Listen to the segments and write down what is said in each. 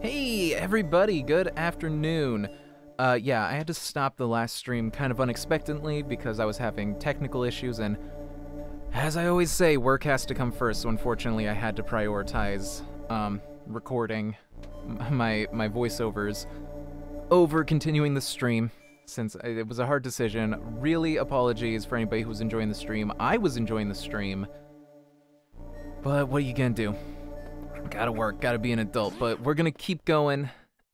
Hey, everybody, good afternoon. Uh, yeah, I had to stop the last stream kind of unexpectedly because I was having technical issues, and as I always say, work has to come first, so unfortunately I had to prioritize, um, recording my, my voiceovers over continuing the stream since it was a hard decision. Really apologies for anybody who was enjoying the stream. I was enjoying the stream, but what are you gonna do? Gotta work, gotta be an adult, but we're gonna keep going.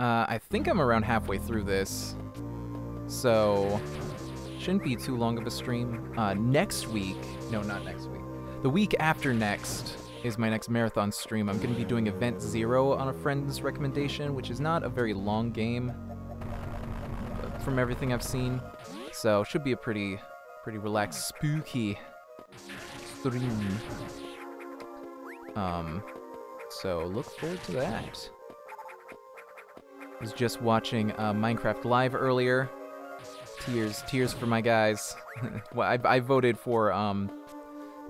Uh, I think I'm around halfway through this, so shouldn't be too long of a stream. Uh, next week, no, not next week. The week after next is my next marathon stream. I'm gonna be doing Event Zero on a friend's recommendation, which is not a very long game from everything I've seen. So should be a pretty, pretty relaxed, spooky stream. Um, so look forward to that. I Was just watching uh, Minecraft Live earlier. Tears, tears for my guys. well, I, I voted for um,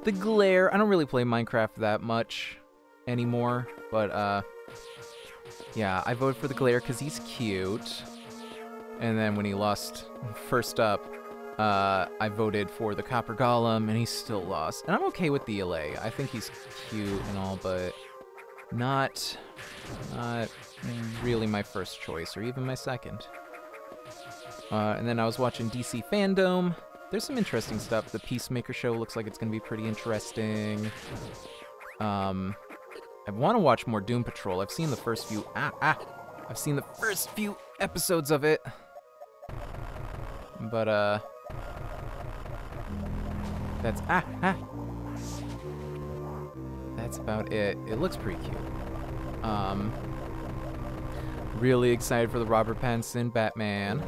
the Glare. I don't really play Minecraft that much anymore, but uh, yeah, I voted for the Glare because he's cute. And then when he lost first up, uh, I voted for the Copper Golem, and he still lost. And I'm okay with the Allay. I think he's cute and all, but not, not really my first choice, or even my second. Uh, and then I was watching DC Fandom. There's some interesting stuff. The Peacemaker show looks like it's going to be pretty interesting. Um, I want to watch more Doom Patrol. I've seen the first few. Ah, ah! I've seen the first few episodes of it. But, uh. That's. Ah, ah! That's about it. It looks pretty cute. Um. Really excited for the Robert Pattinson Batman.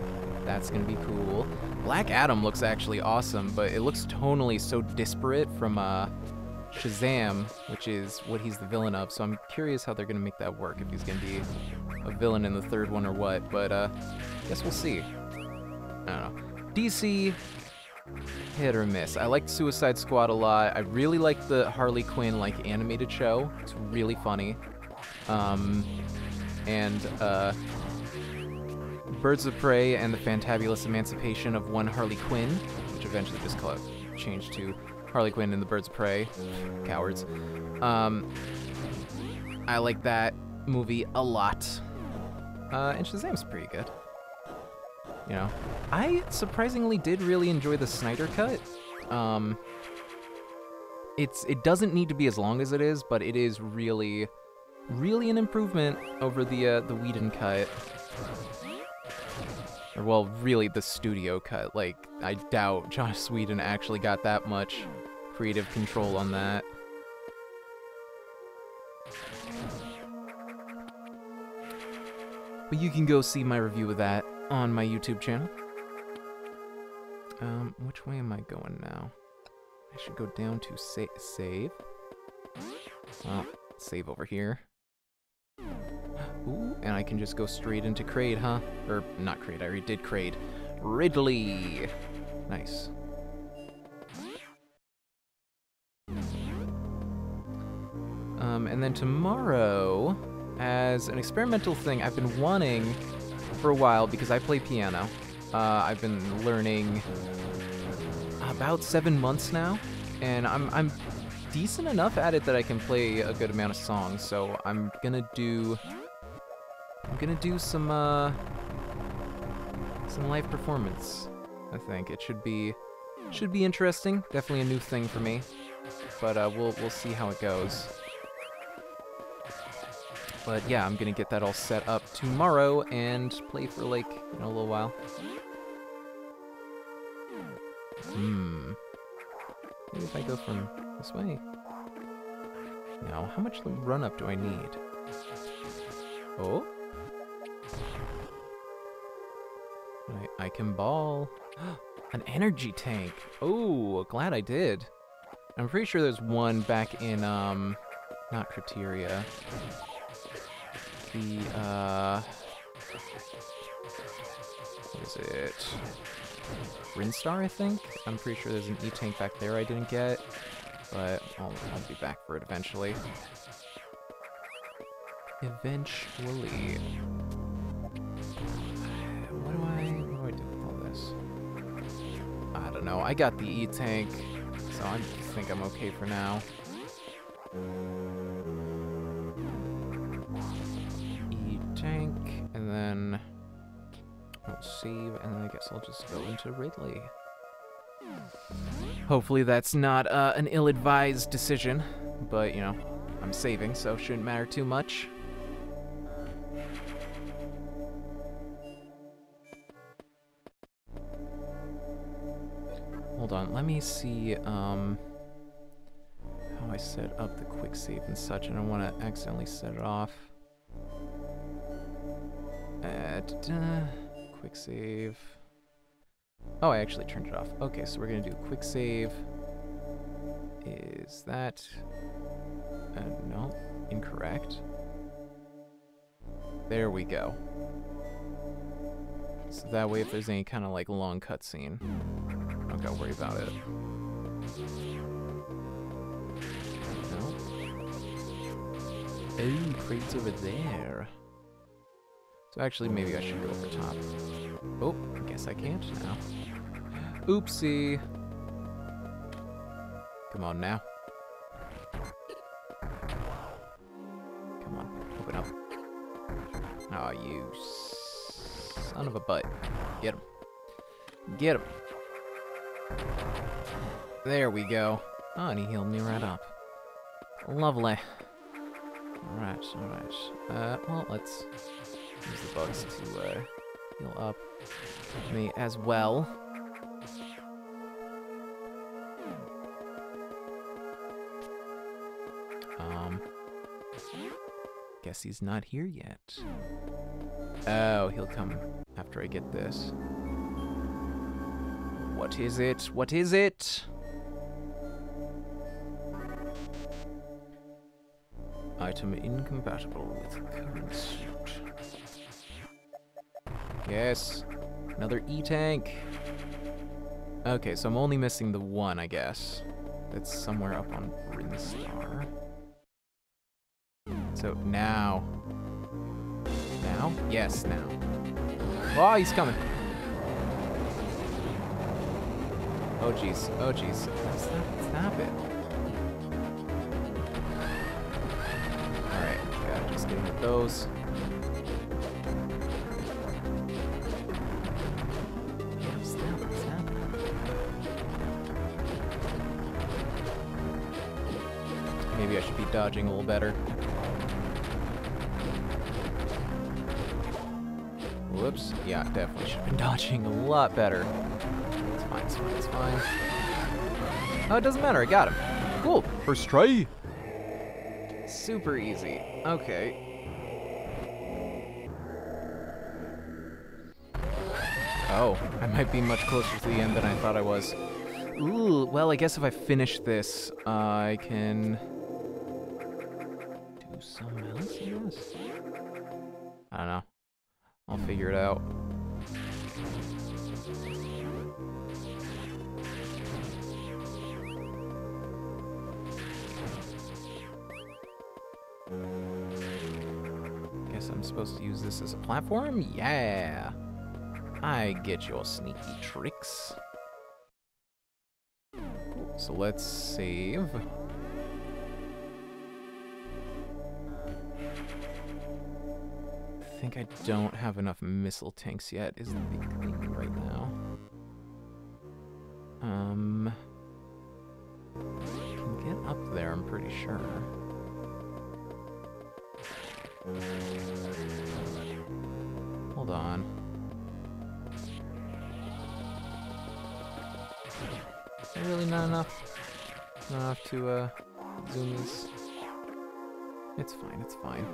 That's gonna be cool. Black Adam looks actually awesome, but it looks tonally so disparate from uh, Shazam, which is what he's the villain of. So I'm curious how they're gonna make that work. If he's gonna be a villain in the third one or what. But uh, guess we'll see. I don't know. DC, hit or miss. I liked Suicide Squad a lot. I really like the Harley Quinn like animated show. It's really funny. Um, and uh, Birds of Prey and the Fantabulous Emancipation of One Harley Quinn, which eventually just called, changed to Harley Quinn and the Birds of Prey. Cowards. Um, I like that movie a lot. Uh, and Shazam's pretty good. You know, I surprisingly did really enjoy the Snyder cut. Um, it's it doesn't need to be as long as it is, but it is really, really an improvement over the uh, the Whedon cut. Or well, really the studio cut. Like I doubt Josh Whedon actually got that much creative control on that. But you can go see my review of that on my YouTube channel. Um, which way am I going now? I should go down to sa save. Well, save over here. Ooh, and I can just go straight into Kraid, huh? Or, not Kraid, I already did Kraid. Ridley! Nice. Um, and then tomorrow, as an experimental thing, I've been wanting for a while because I play piano. Uh, I've been learning about seven months now, and I'm I'm decent enough at it that I can play a good amount of songs. So I'm gonna do I'm gonna do some uh some live performance. I think it should be should be interesting. Definitely a new thing for me, but uh, we'll we'll see how it goes. But yeah, I'm gonna get that all set up tomorrow and play for like you know a little while. Hmm. Maybe if I go from this way. Now, how much run up do I need? Oh. I, I can ball. An energy tank. Oh, glad I did. I'm pretty sure there's one back in, um, not Crateria. The, uh, what is it? Brinstar, I think? I'm pretty sure there's an E-tank back there I didn't get, but I'll, I'll be back for it eventually. eventually. What do I what do I do with all this? I don't know. I got the E-tank, so I think I'm okay for now. And I guess I'll just go into Ridley. Hopefully that's not uh, an ill-advised decision, but, you know, I'm saving, so shouldn't matter too much. Hold on, let me see um, how I set up the quick save and such. And I don't want to accidentally set it off. Uh, quick save. Oh, I actually turned it off. Okay, so we're going to do quick save. Is that... Uh, no, incorrect. There we go. So that way if there's any kind of like long cutscene, I don't gotta worry about it. No. Oh, crates over there. So actually, maybe I should go over top. Oh, I guess I can't now. Oopsie. Come on now. Come on, open up. Oh, you son of a butt. Get him. Get him. There we go. Oh, and he healed me right up. Lovely. Alright, alright. Uh, well, let's use the bugs to uh, heal up me as well. Um, guess he's not here yet. Oh, he'll come after I get this. What is it? What is it? Item incompatible with current suit. Yes. Another E-tank. Okay, so I'm only missing the one, I guess. That's somewhere up on Brinstar. So now. Now? Yes, now. Oh, he's coming. Oh, jeez. Oh, jeez. Stop, stop it. Alright, gotta just get those. Dodging a little better. Whoops. Yeah, definitely should have been dodging a lot better. It's fine, it's fine, it's fine. Oh, it doesn't matter. I got him. Cool. First try. Super easy. Okay. Oh, I might be much closer to the end than I thought I was. Ooh, well, I guess if I finish this, uh, I can out. Guess I'm supposed to use this as a platform? Yeah! I get your sneaky tricks. So let's save. Think I don't have enough missile tanks yet, is the thing right now. Um, get up there, I'm pretty sure. Hold on. Really not enough? Not enough to, uh, zoom these? It's fine, it's fine.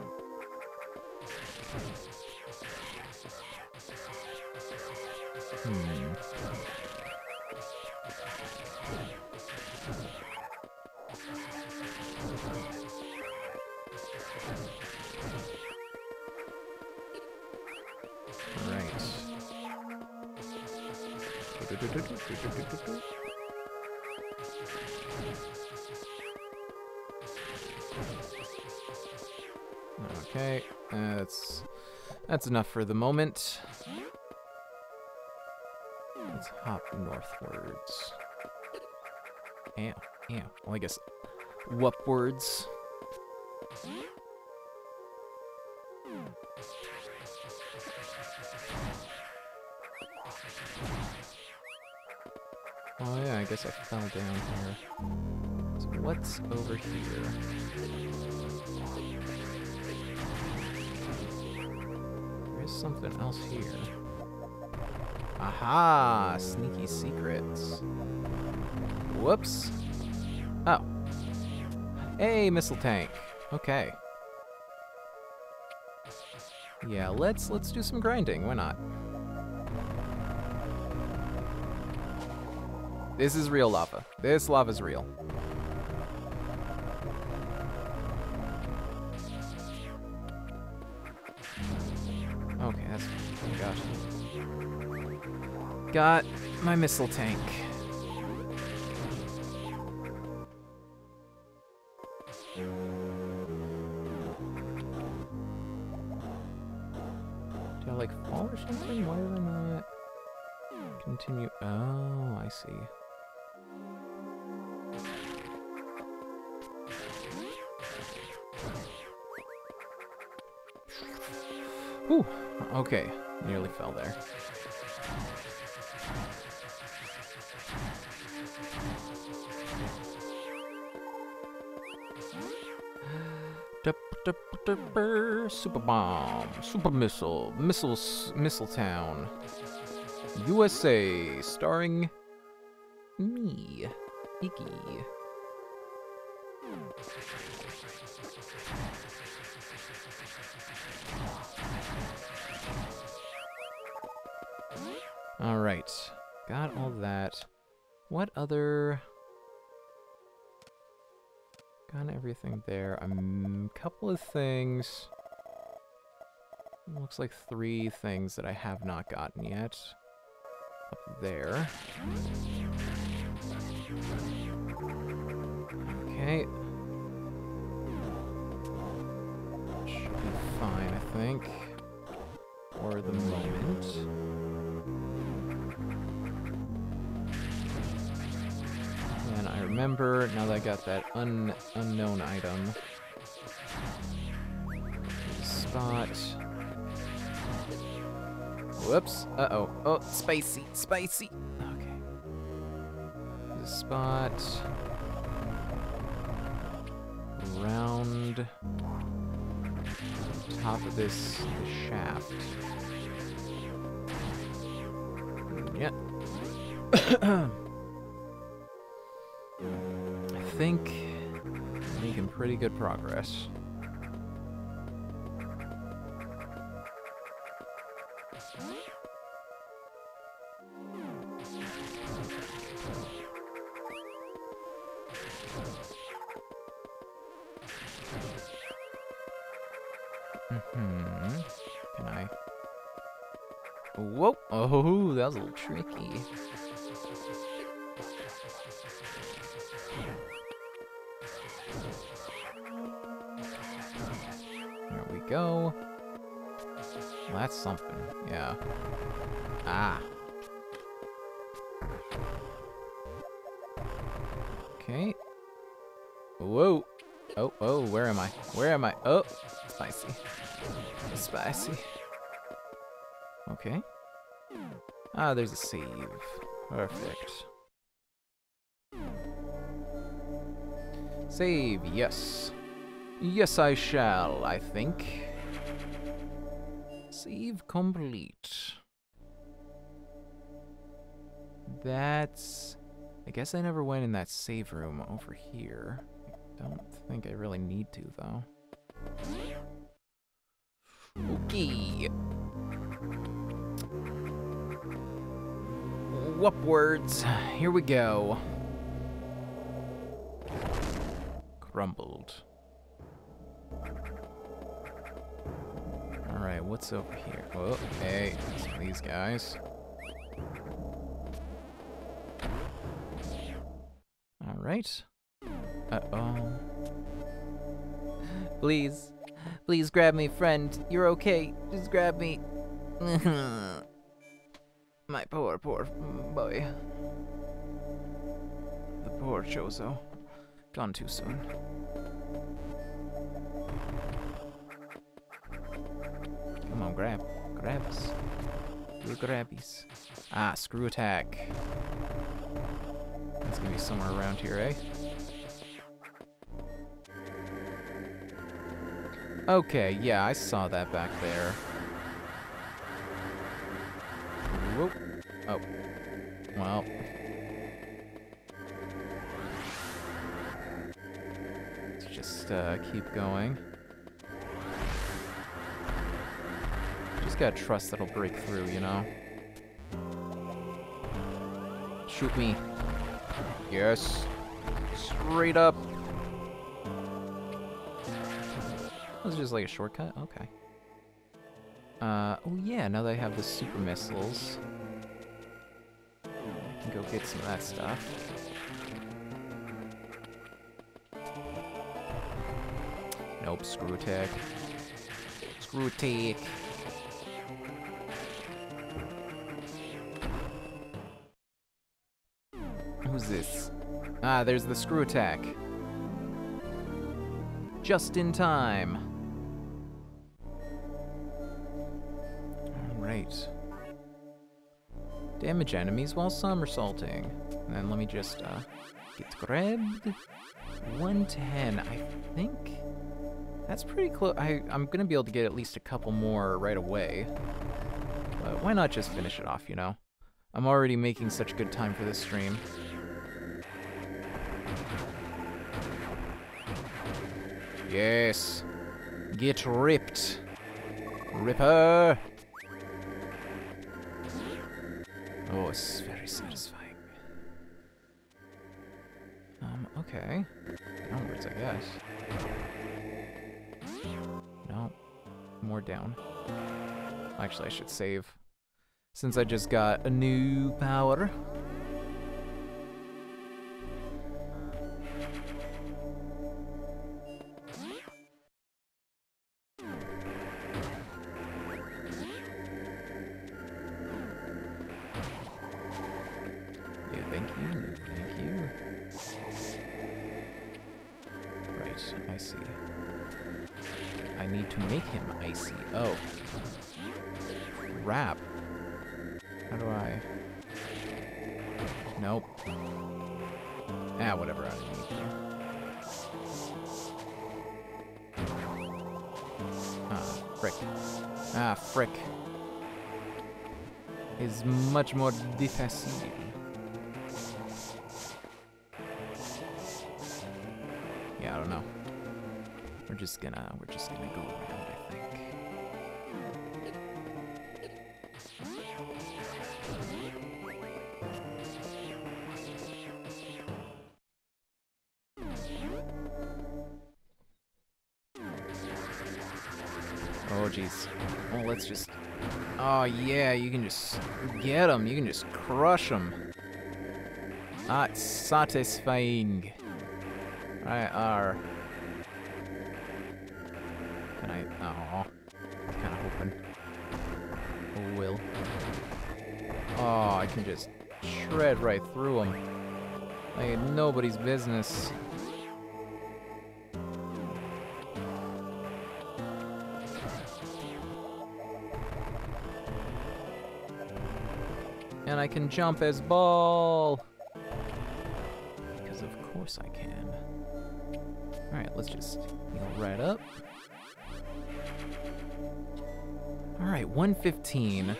Hmm. Right. That's enough for the moment. Let's hop northwards. Ew, ew. Well, I guess upwards. Oh yeah, I guess I fell down here. So what's over here? There is something else here. Aha! Sneaky secrets. Whoops. Oh. Hey, missile tank. Okay. Yeah, let's let's do some grinding. Why not? This is real lava. This lava's real. Got my missile tank. Do I like fall or something? Why did I not continue? Oh, I see. Ooh, Okay, nearly fell there. Super bomb, super missile, missiles, missile town, USA, starring me, Iggy. All right, got all that. What other? Got everything there. A um, couple of things. Looks like three things that I have not gotten yet. Up there. Okay. Should be fine, I think. For the moment. Remember, now that I got that un unknown item, spot. Whoops. Uh-oh. Oh, spicy, spicy. Okay. The spot. Around top of this, this shaft. Mm, yep. I think making pretty good progress. Hmm. Can I? Whoa! Oh, that was a little tricky. Go. Well, that's something. Yeah. Ah. Okay. Whoa. Oh, oh, where am I? Where am I? Oh, spicy. Spicy. Okay. Ah, there's a save. Perfect. Save, yes. Yes, I shall, I think. Save complete. That's... I guess I never went in that save room over here. Don't think I really need to, though. Okay. Upwards. Here we go. Crumbled. Alright, what's over here? Oh, hey, some of these guys. Alright. Uh-oh. Please. Please grab me, friend. You're okay. Just grab me. My poor, poor boy. The poor Chozo. Gone too soon. Grab. Grab us. Do grabbies. Ah, screw attack. It's gonna be somewhere around here, eh? Okay, yeah, I saw that back there. Whoop. Oh. Well. Let's just uh, keep going. Gotta trust that'll break through, you know? Shoot me. Yes. Straight up. Was just like a shortcut? Okay. Uh, oh yeah, now they have the super missiles. I can go get some of that stuff. Nope, screw attack. Screw attack. Ah, there's the screw attack. Just in time. Alright. Damage enemies while somersaulting. And then let me just uh, get grabbed. 110. I think that's pretty close. I'm gonna be able to get at least a couple more right away. But why not just finish it off, you know? I'm already making such good time for this stream. Yes. Get ripped. Ripper. Oh, it's very satisfying. Um, okay. Downwards, I guess. No. More down. Actually, I should save. Since I just got a new power. Ah, much more difficile. Yeah, I don't know. We're just gonna we're just gonna go around, get them. You can just crush them. That's satisfying. I are. Can I? Oh, kind of. Oh, will. Oh, I can just shred right through them. Like nobody's business. Can jump as ball. Because of course I can. Alright, let's just heal right up. Alright, 115.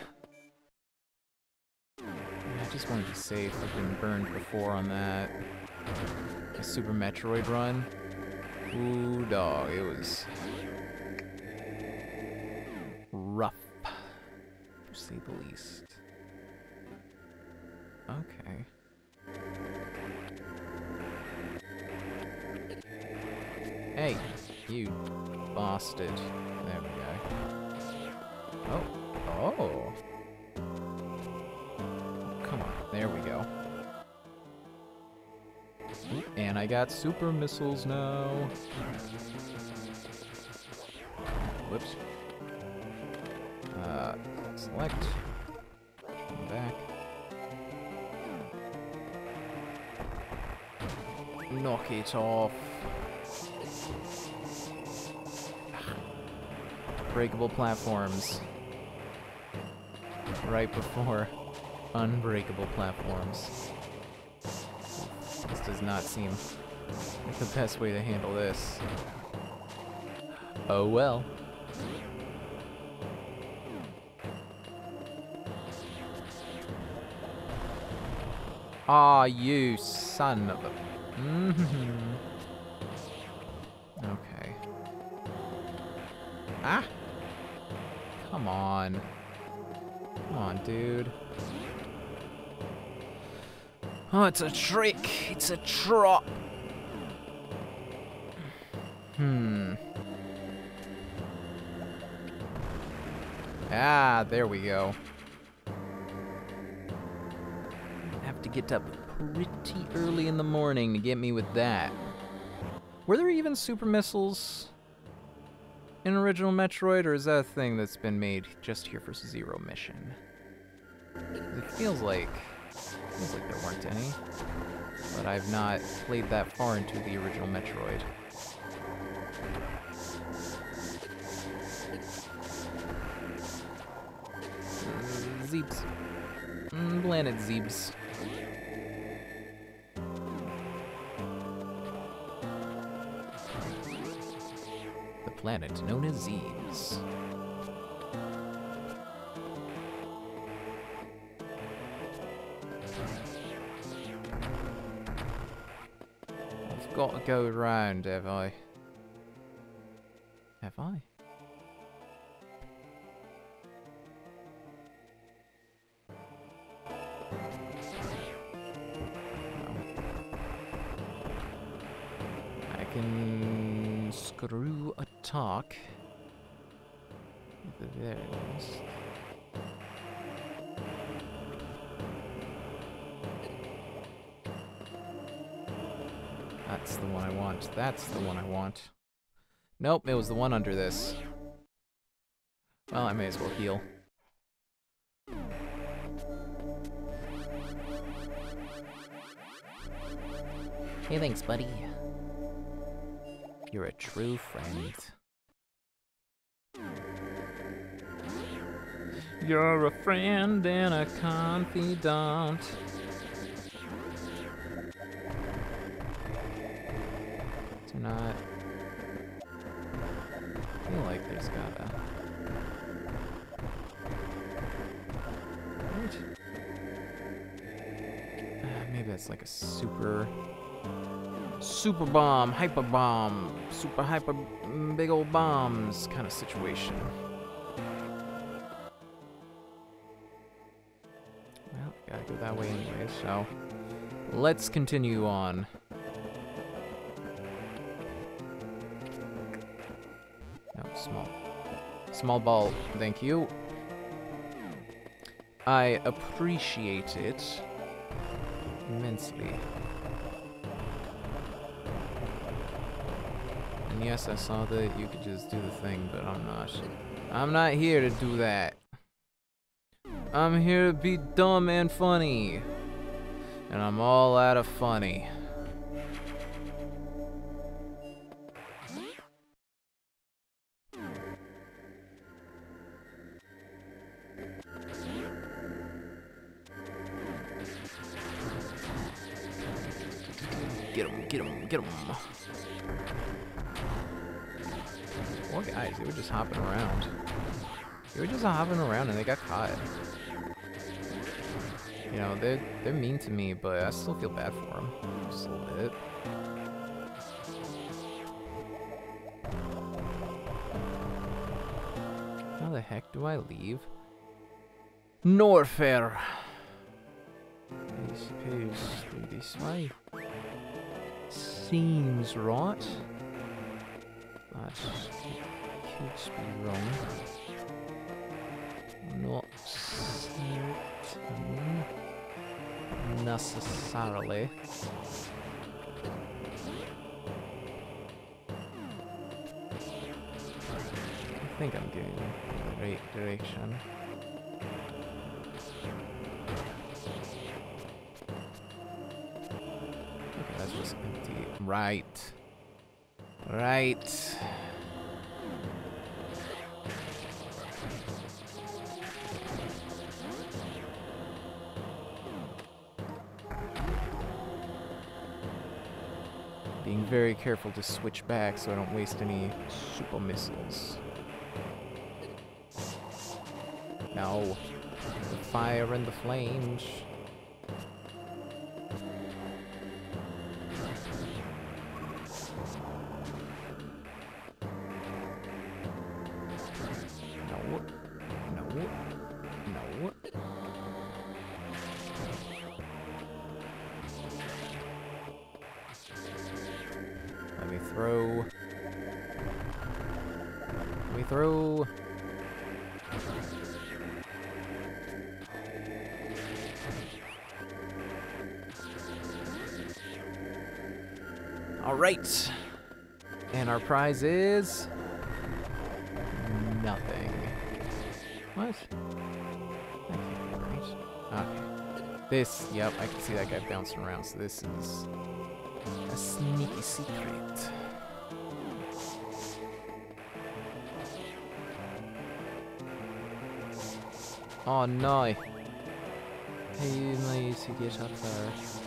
I just want to be safe. I've been burned before on that. A Super Metroid run. Ooh, dog, it was rough, to say the least. Okay. Hey, you bastard. There we go. Oh. Oh. Come on. There we go. And I got super missiles now. Whoops. Uh, select. Knock it off. Breakable platforms. Right before unbreakable platforms. This does not seem like the best way to handle this. Oh well. Ah, you son of a... Mm -hmm. Okay. Ah! Come on. Come on, dude. Oh, it's a trick. It's a trap. Hmm. Ah, there we go. I Have to get up pretty early in the morning to get me with that. Were there even super missiles in original Metroid, or is that a thing that's been made just here for Zero Mission? It feels like feels like there weren't any, but I've not played that far into the original Metroid. Zeebs. Mm, Planet Zeebs. Known as Zeebs. I've got to go around, have I? Talk. There it is. That's the one I want. That's the one I want. Nope, it was the one under this. Well, I may as well heal. Hey, thanks, buddy. You're a true friend. You're a friend and a confidant. Do not feel like there's gotta. Right? Uh, maybe that's like a super super bomb, hyper bomb, super hyper mm, big old bombs kind of situation. So let's continue on. No, small. Small ball, thank you. I appreciate it immensely. And yes, I saw that you could just do the thing, but I'm not. I'm not here to do that. I'm here to be dumb and funny. And I'm all out of funny. To me, but I still feel bad for him. Just a little bit. How the heck do I leave? Norfair! I suppose through this way. Seems right. But could be wrong. Not necessarily. I think I'm going in the right direction. Okay, that's just empty. Right. Right. Very careful to switch back so I don't waste any super missiles. No. The fire and the flames. Prize is nothing. What? You? Okay. Ah, this, yep, I can see that guy bouncing around, so this is a sneaky secret. Oh no. How am I to get up there?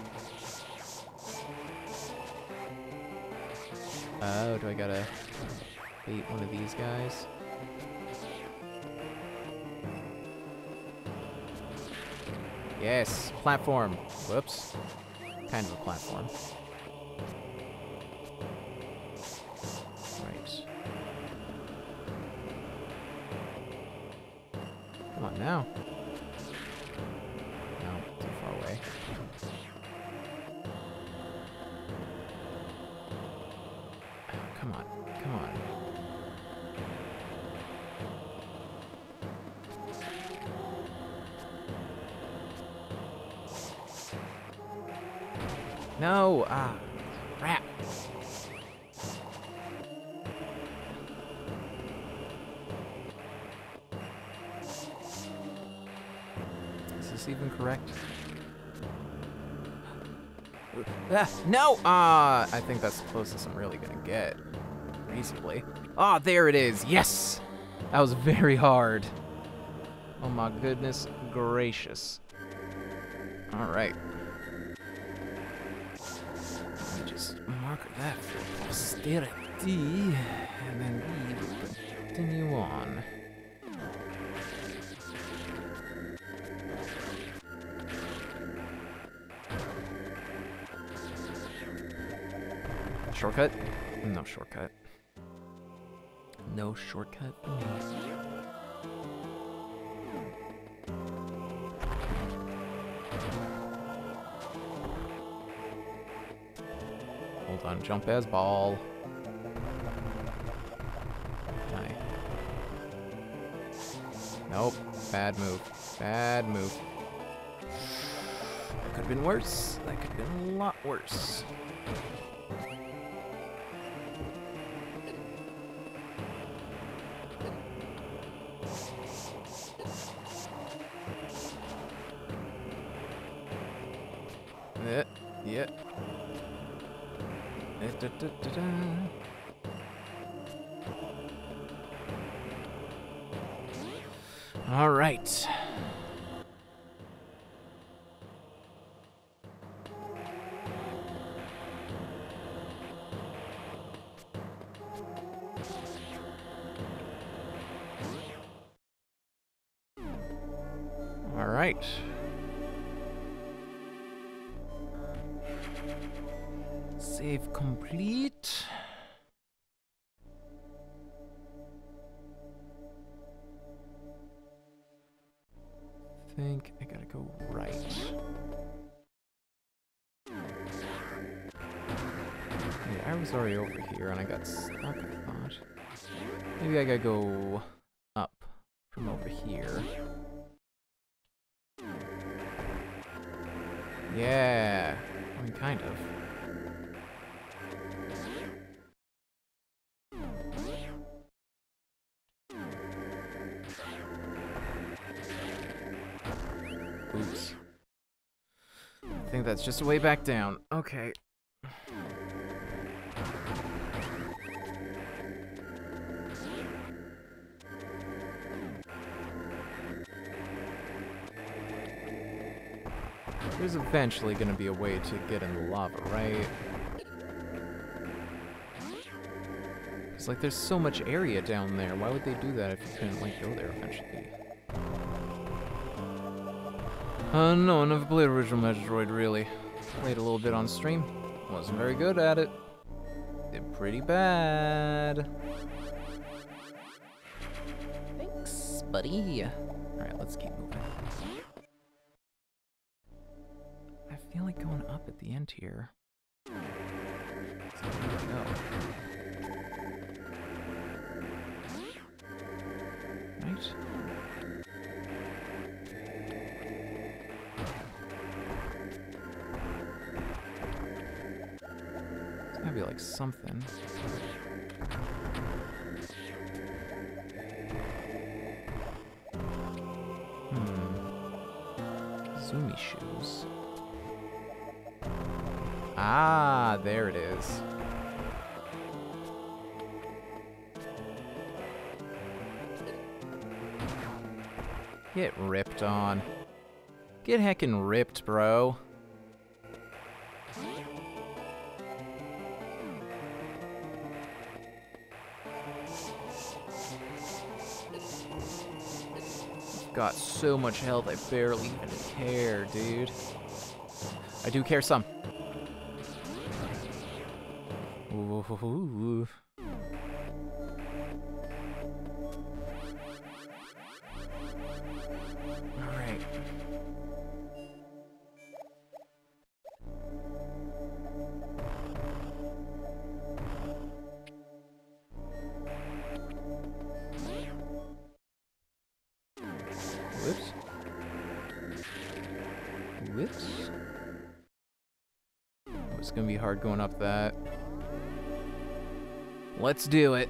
Oh, do I gotta beat one of these guys? Yes, platform. Whoops. Kind of a platform. Right. Come on now. No! Ah, crap. Is this even correct? Ah, no! Ah, I think that's the closest I'm really gonna get. Reasonably. Ah, there it is! Yes! That was very hard. Oh my goodness gracious. Alright. For posterity, and then we will continue on. Shortcut? No shortcut. No shortcut. Hold on, jump as ball. Bad move. Bad move. Could have been worse. That could have been a lot worse. Maybe I gotta go up from over here. Yeah. I mean, kind of. Oops. I think that's just way back down. Okay. Eventually gonna be a way to get in the lava, right? It's like there's so much area down there. Why would they do that if you couldn't like go there eventually? Uh, no, I never played original Metroid really. Played a little bit on stream. Wasn't very good at it. Did pretty bad. Thanks, buddy. Here. Get ripped on. Get heckin' ripped, bro. Got so much health, I barely even care, dude. I do care some. Ooh. Let's do it.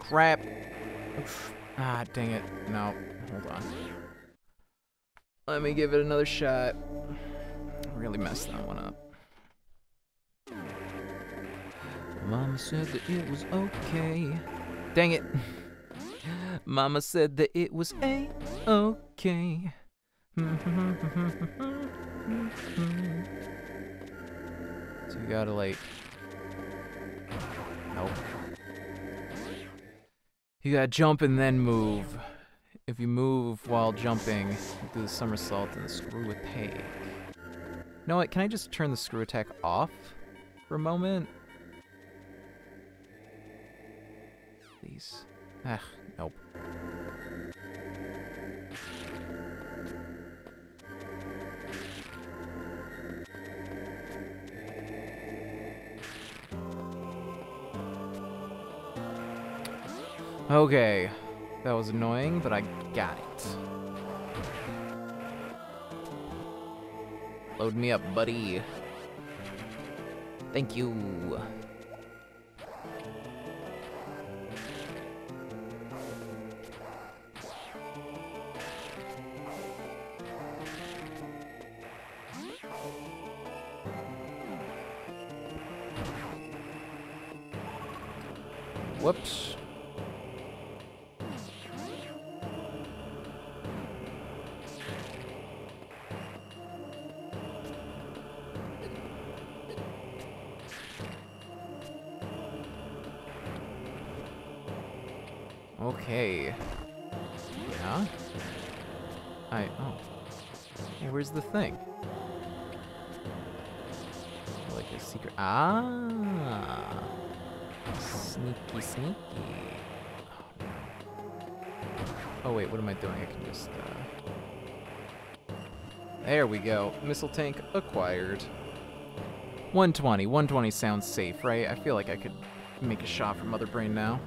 Crap. Oof. Ah, dang it. No, hold on. Let me give it another shot. Really messed that one up. Mama said that it was okay. Dang it. Mama said that it was a okay. so you gotta like. Nope. You gotta jump and then move. If you move while jumping, do the somersault and the screw attack. You know what? Can I just turn the screw attack off for a moment? Eh, nope. Okay. That was annoying, but I got it. Load me up, buddy. Thank you. missile tank acquired. 120. 120 sounds safe, right? I feel like I could make a shot from Mother Brain now.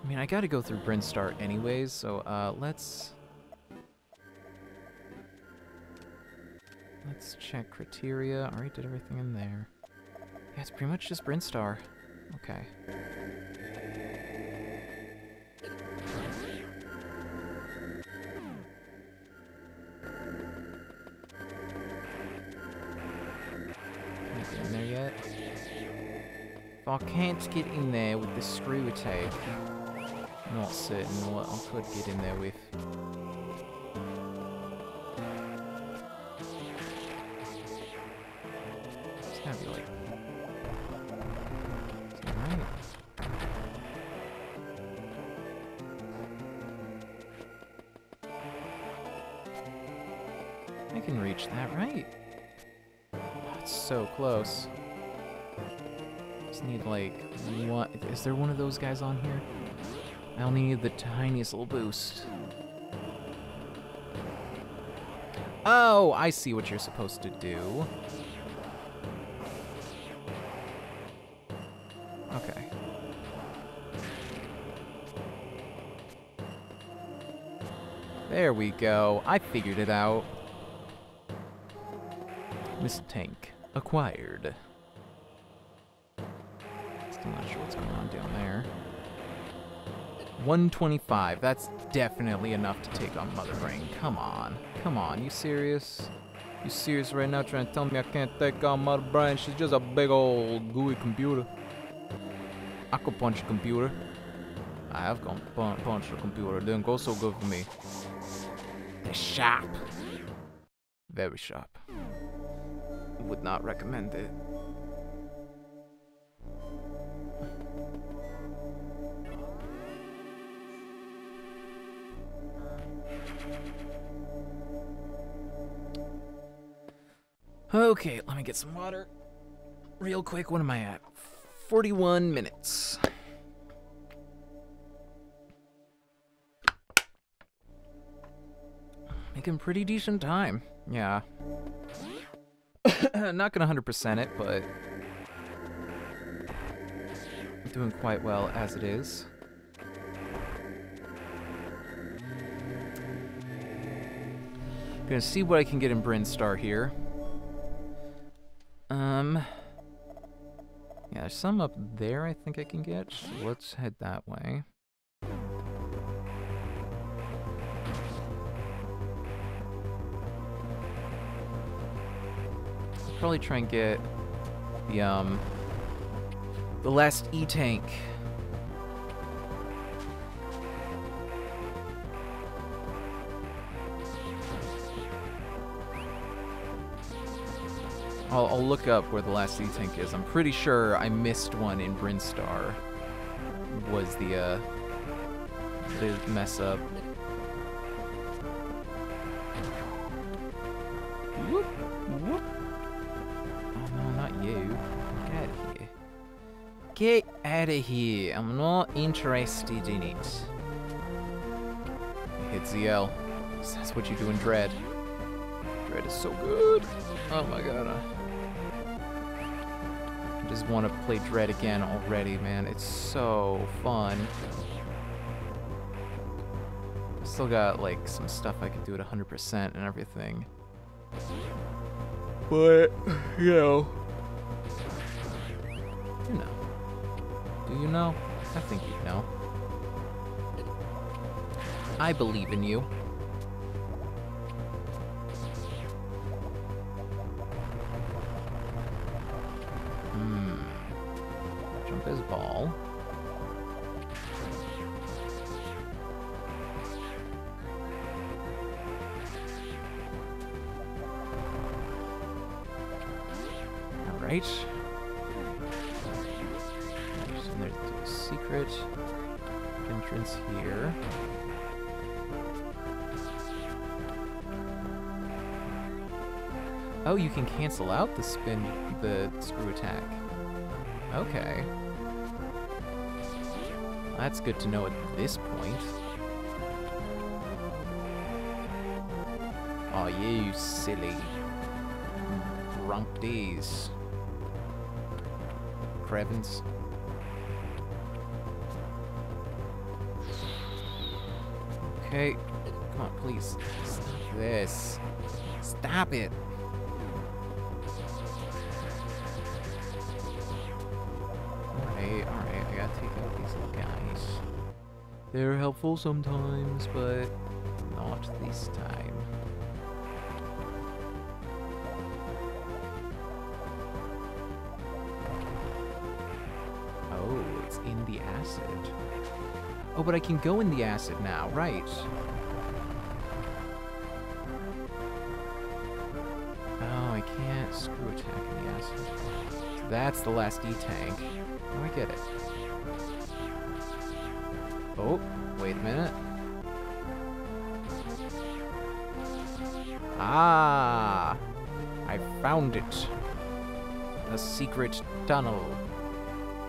I mean, I gotta go through Brinstar anyways, so uh, let's... Let's check Crateria. Alright, did everything in there. Yeah, it's pretty much just Brinstar. Okay. In there yet. If I can't get in there with the screw attack, not certain what I could get in there with. I can reach that, right? That's so close. Just need like one. Is there one of those guys on here? I only need the tiniest little boost. Oh, I see what you're supposed to do. Okay. There we go. I figured it out. Miss Tank acquired. Still not sure what's going on down there. 125. That's definitely enough to take on Mother Brain. Come on. Come on. You serious? You serious right now trying to tell me I can't take on Mother Brain? She's just a big old gooey computer. I could punch a computer. I have gone pun a computer. It didn't go so good for me. They're sharp. Very sharp. Would not recommend it. Okay, let me get some water. Real quick, what am I at? 41 minutes. Making pretty decent time. Yeah. Not gonna 100% it, but I'm doing quite well as it is. Gonna see what I can get in Brinstar here. Um, yeah, there's some up there I think I can get. So let's head that way. Probably try and get the um the last E tank. I'll, I'll look up where the last E tank is. I'm pretty sure I missed one in Brinstar. Was the uh the mess up. Out of here. I'm not interested in it. Hit ZL. That's what you do in Dread. Dread is so good. Oh my god. I just want to play Dread again already, man. It's so fun. Still got like some stuff I could do at 100% and everything. But, you know. Do you know? I think you know. I believe in you. Cancel out the spin, the screw attack. Okay. That's good to know at this point. Oh, you silly Rumpties. Crevens. Okay. Come on, please. Stop this. Stop it. Helpful sometimes, but not this time. Oh, it's in the acid. Oh, but I can go in the acid now, right. Oh, I can't screw attack in the acid. That's the last E-tank. Oh, I get it. Minute. Ah! I found it. A secret tunnel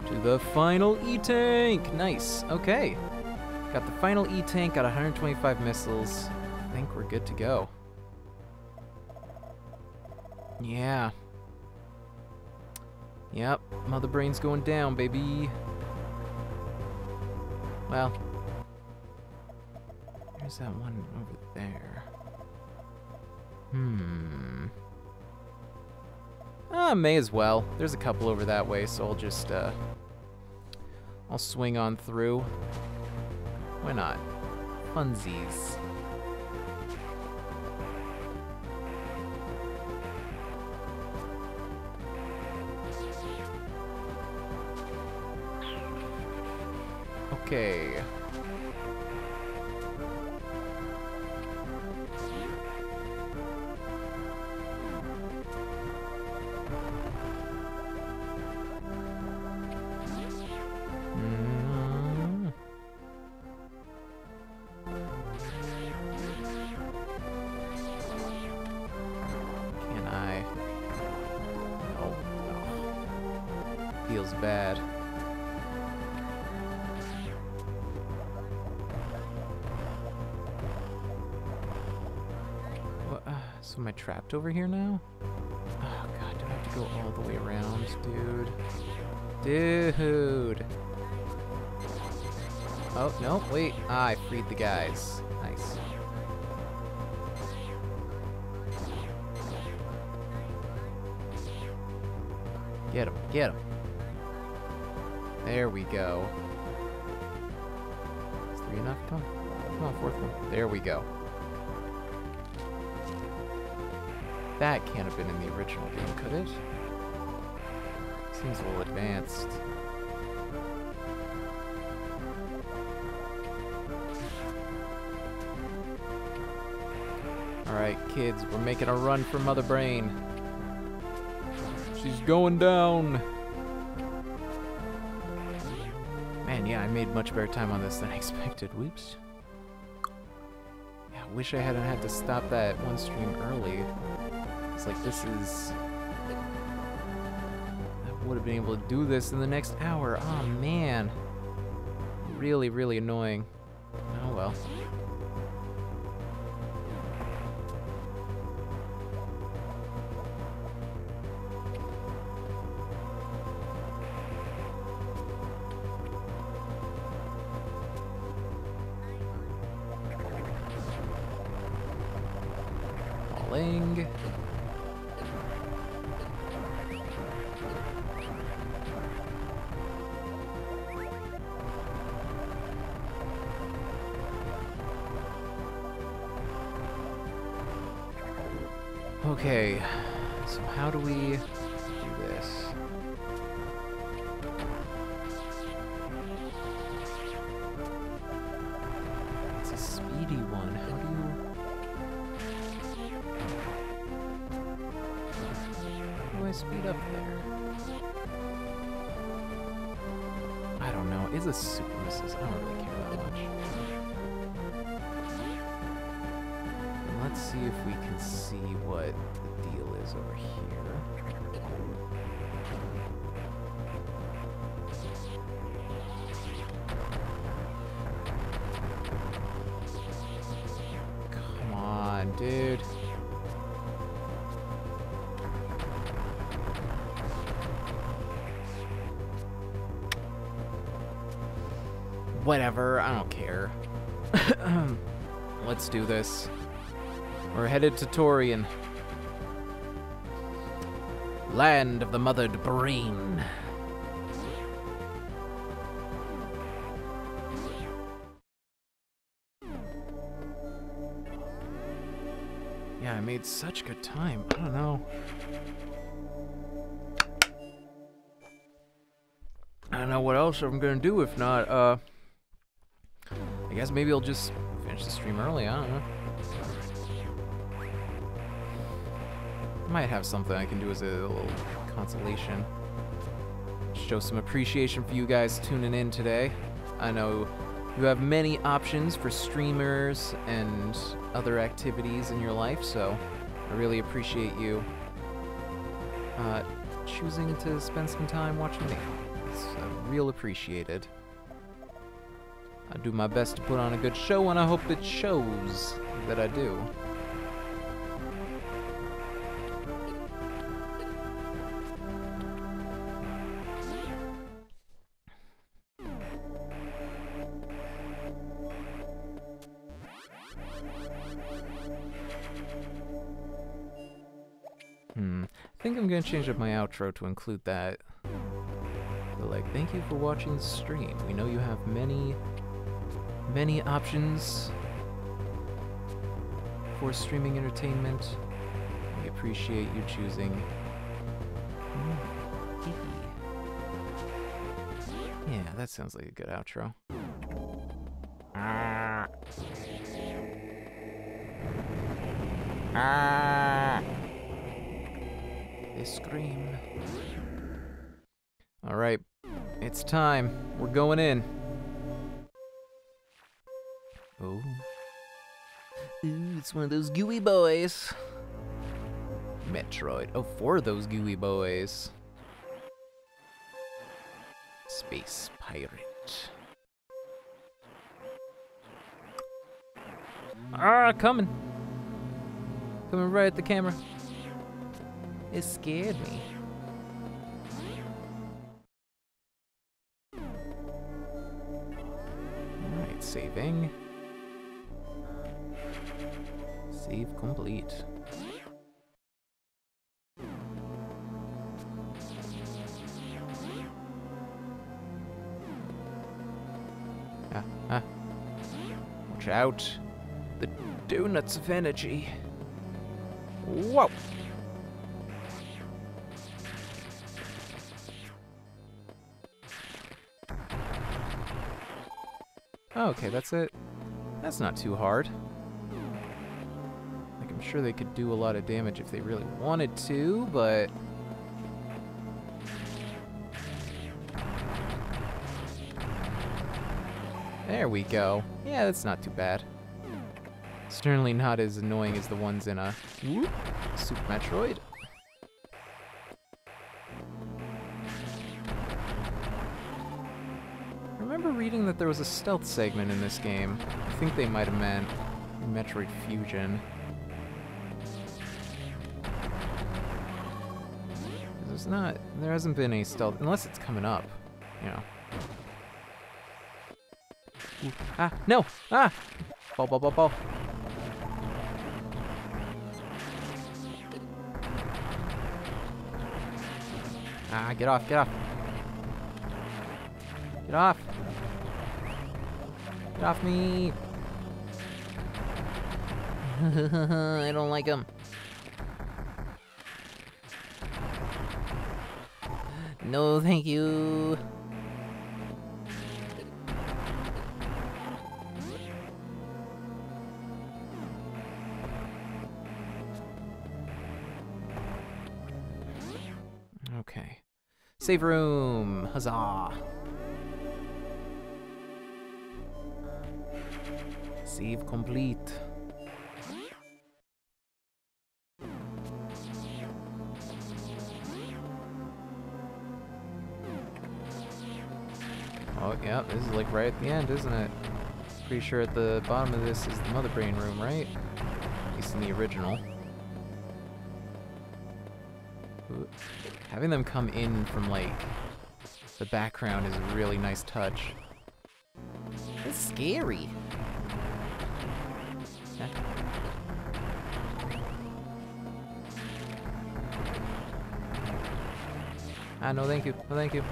to the final E-tank. Nice. Okay. Got the final E-tank, got 125 missiles. I think we're good to go. Yeah. Yep, Mother Brain's going down, baby. Well, there's that one over there. Hmm. Ah, may as well. There's a couple over that way, so I'll just, uh... I'll swing on through. Why not? Funsies. Okay. Trapped over here now? Oh god, do I have to go all the way around, dude? Dude! Oh, no, wait. Ah, I freed the guys. Nice. Get him, get him. There we go. Is three enough? Come on. Come on, fourth one. There we go. That can't have been in the original game, could it? Seems a little advanced. Alright, kids, we're making a run for Mother Brain. She's going down. Man, yeah, I made much better time on this than I expected. Whoops. Yeah, I wish I hadn't had to stop that one stream early. Like this is... I would have been able to do this in the next hour. Oh, man. Really, really annoying. Oh, well. Dude. Whatever, I don't care. let's do this. We're headed to Tourian. Land of the mothered brain. Made such good time. I don't know. I don't know what else I'm gonna do if not, uh... I guess maybe I'll just finish the stream early, I don't know. I might have something I can do as a little consolation. Show some appreciation for you guys tuning in today. I know you have many options for streamers and other activities in your life, so I really appreciate you uh, choosing to spend some time watching me. It's uh, real appreciated. I do my best to put on a good show, and I hope it shows that I do. Change up my outro to include that. But like, thank you for watching the stream. We know you have many, many options for streaming entertainment. We appreciate you choosing. Hmm, Yeah, that sounds like a good outro. Ah. Ah. Scream. All right, it's time. We're going in. Oh. Ooh, it's one of those gooey boys. Metroid. Oh, four of those gooey boys. Space pirate. Ah, coming. Coming right at the camera. It scared me. Alright, saving. Save complete. Ah, ah. Watch out. The donuts of energy. Whoa! Oh, okay, that's it. That's not too hard. Like, I'm sure they could do a lot of damage if they really wanted to, but... There we go. Yeah, that's not too bad. Certainly not as annoying as the ones in a whoop, Super Metroid. Was a stealth segment in this game. I think they might have meant Metroid Fusion. There's not, there hasn't been any stealth, unless it's coming up, you know. Ooh, ah, no! Ah! Ball, ball, ball, ball. Ah, get off, get off. Get off. Off me. I don't like him. No, thank you. Okay. Save room! Huzzah! Save complete. Oh, yeah, this is like right at the end, isn't it? Pretty sure at the bottom of this is the Mother Brain room, right? At least in the original. Having them come in from, like, the background is a really nice touch. It's scary. Ah, no thank you. No thank you.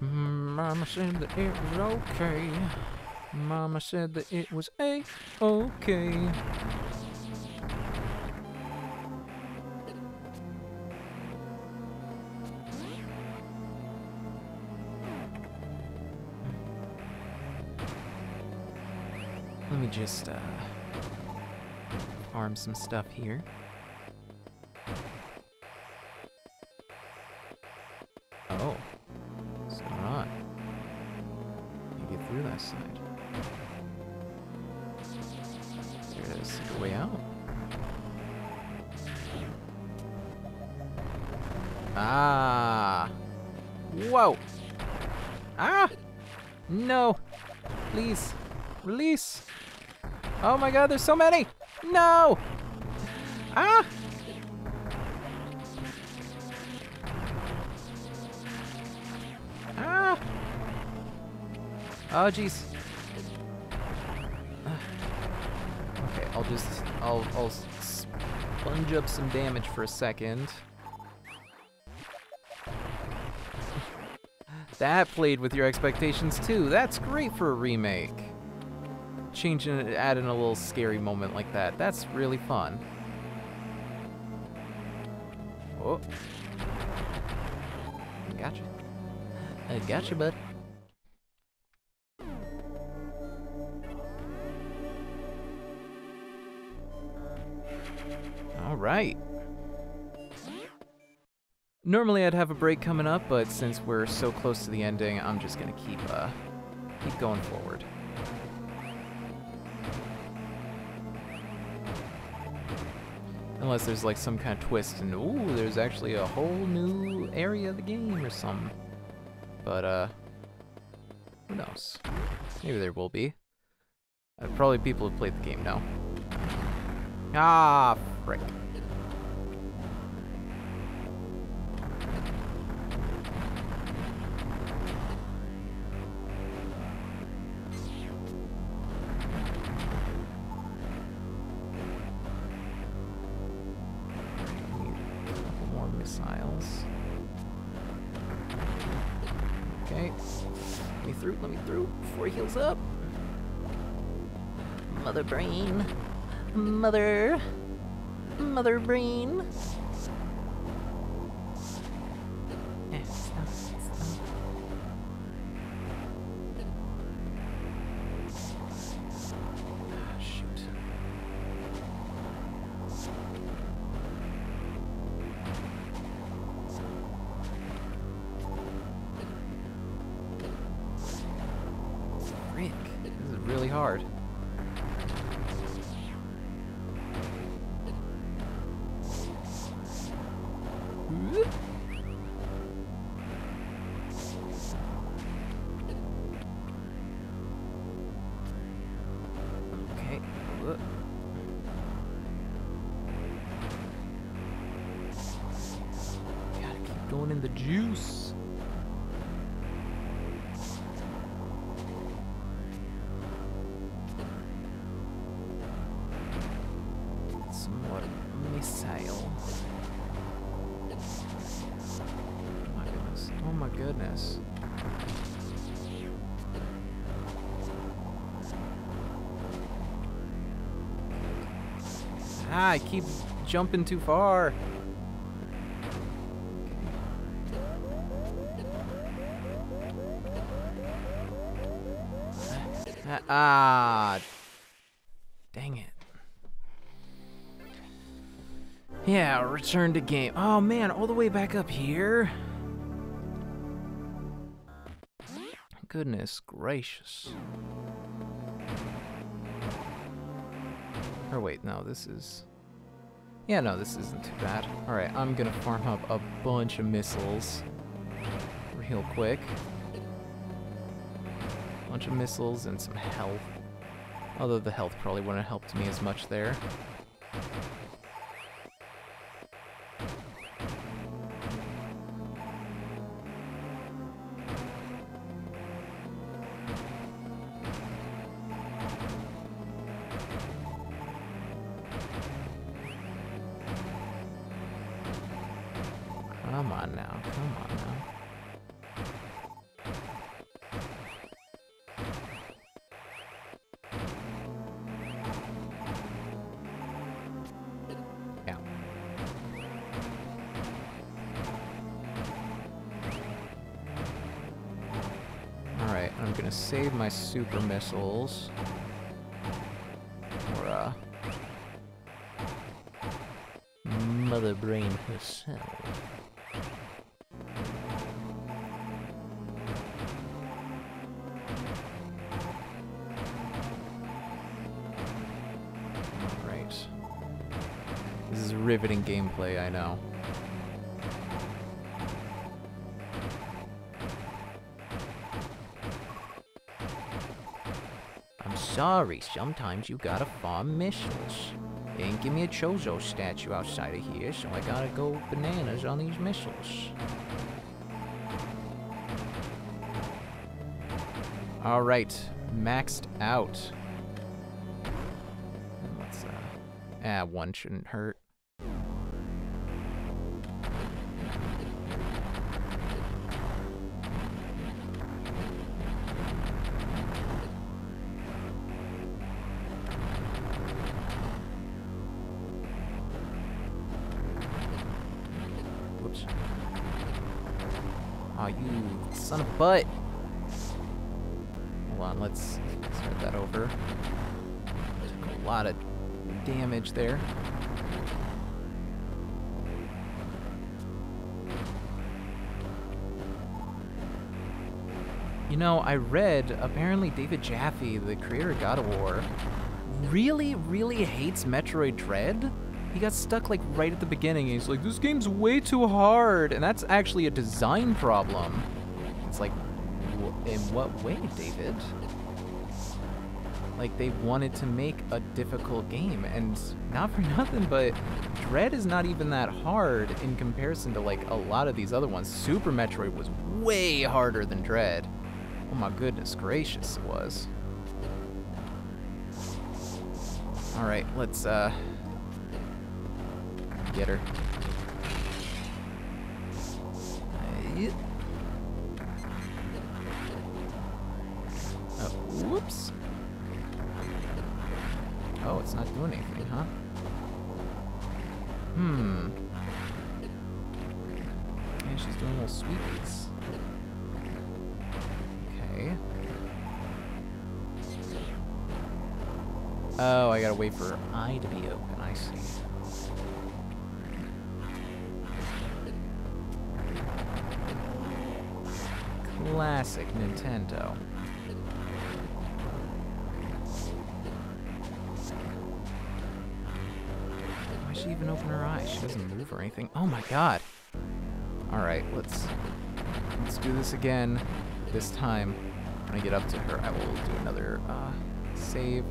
Mama said that it was okay. Mama said that it was a okay. Let me just uh, farm some stuff here. Oh, what's going on? You get through that side. There is. Go way out. Ah. Whoa. Ah. No. Please. Release. Oh my god, there's so many. No. Ah. Ah. Oh jeez. Okay, I'll just I'll I'll sponge up some damage for a second. That played with your expectations too. That's great for a remake. Changing it, adding a little scary moment like that. That's really fun. Oh. Gotcha. I gotcha, bud. All right. Normally I'd have a break coming up, but since we're so close to the ending, I'm just gonna keep uh keep going forward. Unless there's like some kind of twist and ooh, there's actually a whole new area of the game or something. But uh who knows? Maybe there will be. Uh, probably people who played the game know. Ah, frick. Brain. Mother. Mother brain. Missile. Oh my goodness. Oh my goodness. Ah, I keep jumping too far. Ah, return to game. Oh man, all the way back up here? Goodness gracious. Or wait, no, this is... Yeah, no, this isn't too bad. Alright, I'm gonna farm up a bunch of missiles. Real quick. Bunch of missiles and some health. Although the health probably wouldn't have helped me as much there. Super missiles. Or, uh... Mother Brain herself. Right. This is riveting gameplay, I know. Sorry, sometimes you gotta farm missiles. Ain't give me a Chozo statue outside of here, so I gotta go bananas on these missiles. Alright, maxed out. Let's, uh, ah, one shouldn't hurt. Butt. Hold on, let's start that over. Took a lot of damage there. You know, I read apparently David Jaffe, the creator of God of War, really, really hates Metroid Dread. He got stuck like right at the beginning. He's like, this game's way too hard. And that's actually a design problem. It's like, in what way, David? Like, they wanted to make a difficult game. And not for nothing, but Dread is not even that hard in comparison to like a lot of these other ones. Super Metroid was way harder than Dread. Oh my goodness gracious, it was. Alright, let's, uh, get her. Whoops. Oh, it's not doing anything, huh? Hmm. Yeah, she's doing little sweepies. Okay. Oh, I gotta wait for her eye to be open, I see. Classic Nintendo. She even open her eyes? She doesn't move or anything. Oh my god. Alright, let's let's do this again. This time, when I get up to her, I will do another uh, save.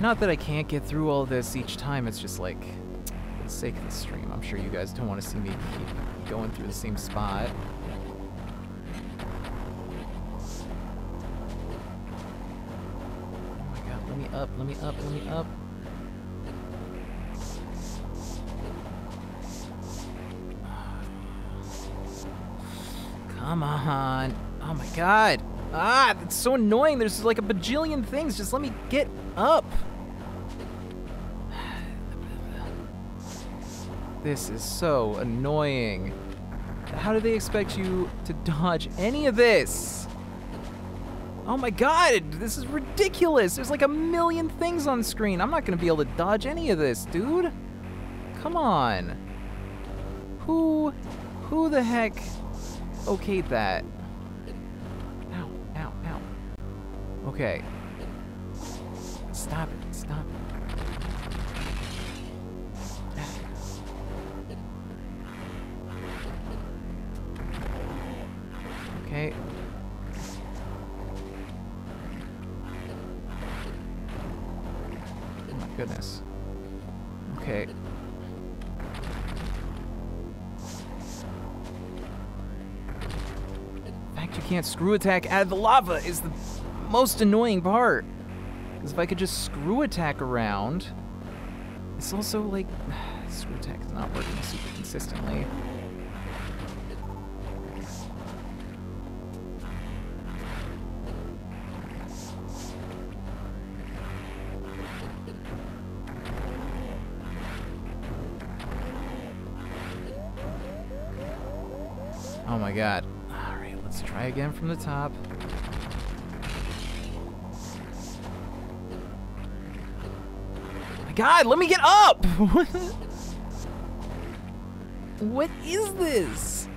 Not that I can't get through all this each time, it's just like, for the sake of the stream, I'm sure you guys don't want to see me keep going through the same spot. Oh my god, let me up, let me up, let me up. Come on. Oh my god. Ah, that's so annoying. There's like a bajillion things. Just let me get up. This is so annoying. How do they expect you to dodge any of this? Oh my god, this is ridiculous. There's like a million things on screen. I'm not gonna be able to dodge any of this, dude. Come on. Who, who the heck okayed that? Ow, ow, ow. Okay. Stop it. Screw attack out of the lava is the most annoying part. Because if I could just screw attack around, it's also like Screw attack is not working super consistently. Oh my god. Try again from the top. My god, let me get up! what is this?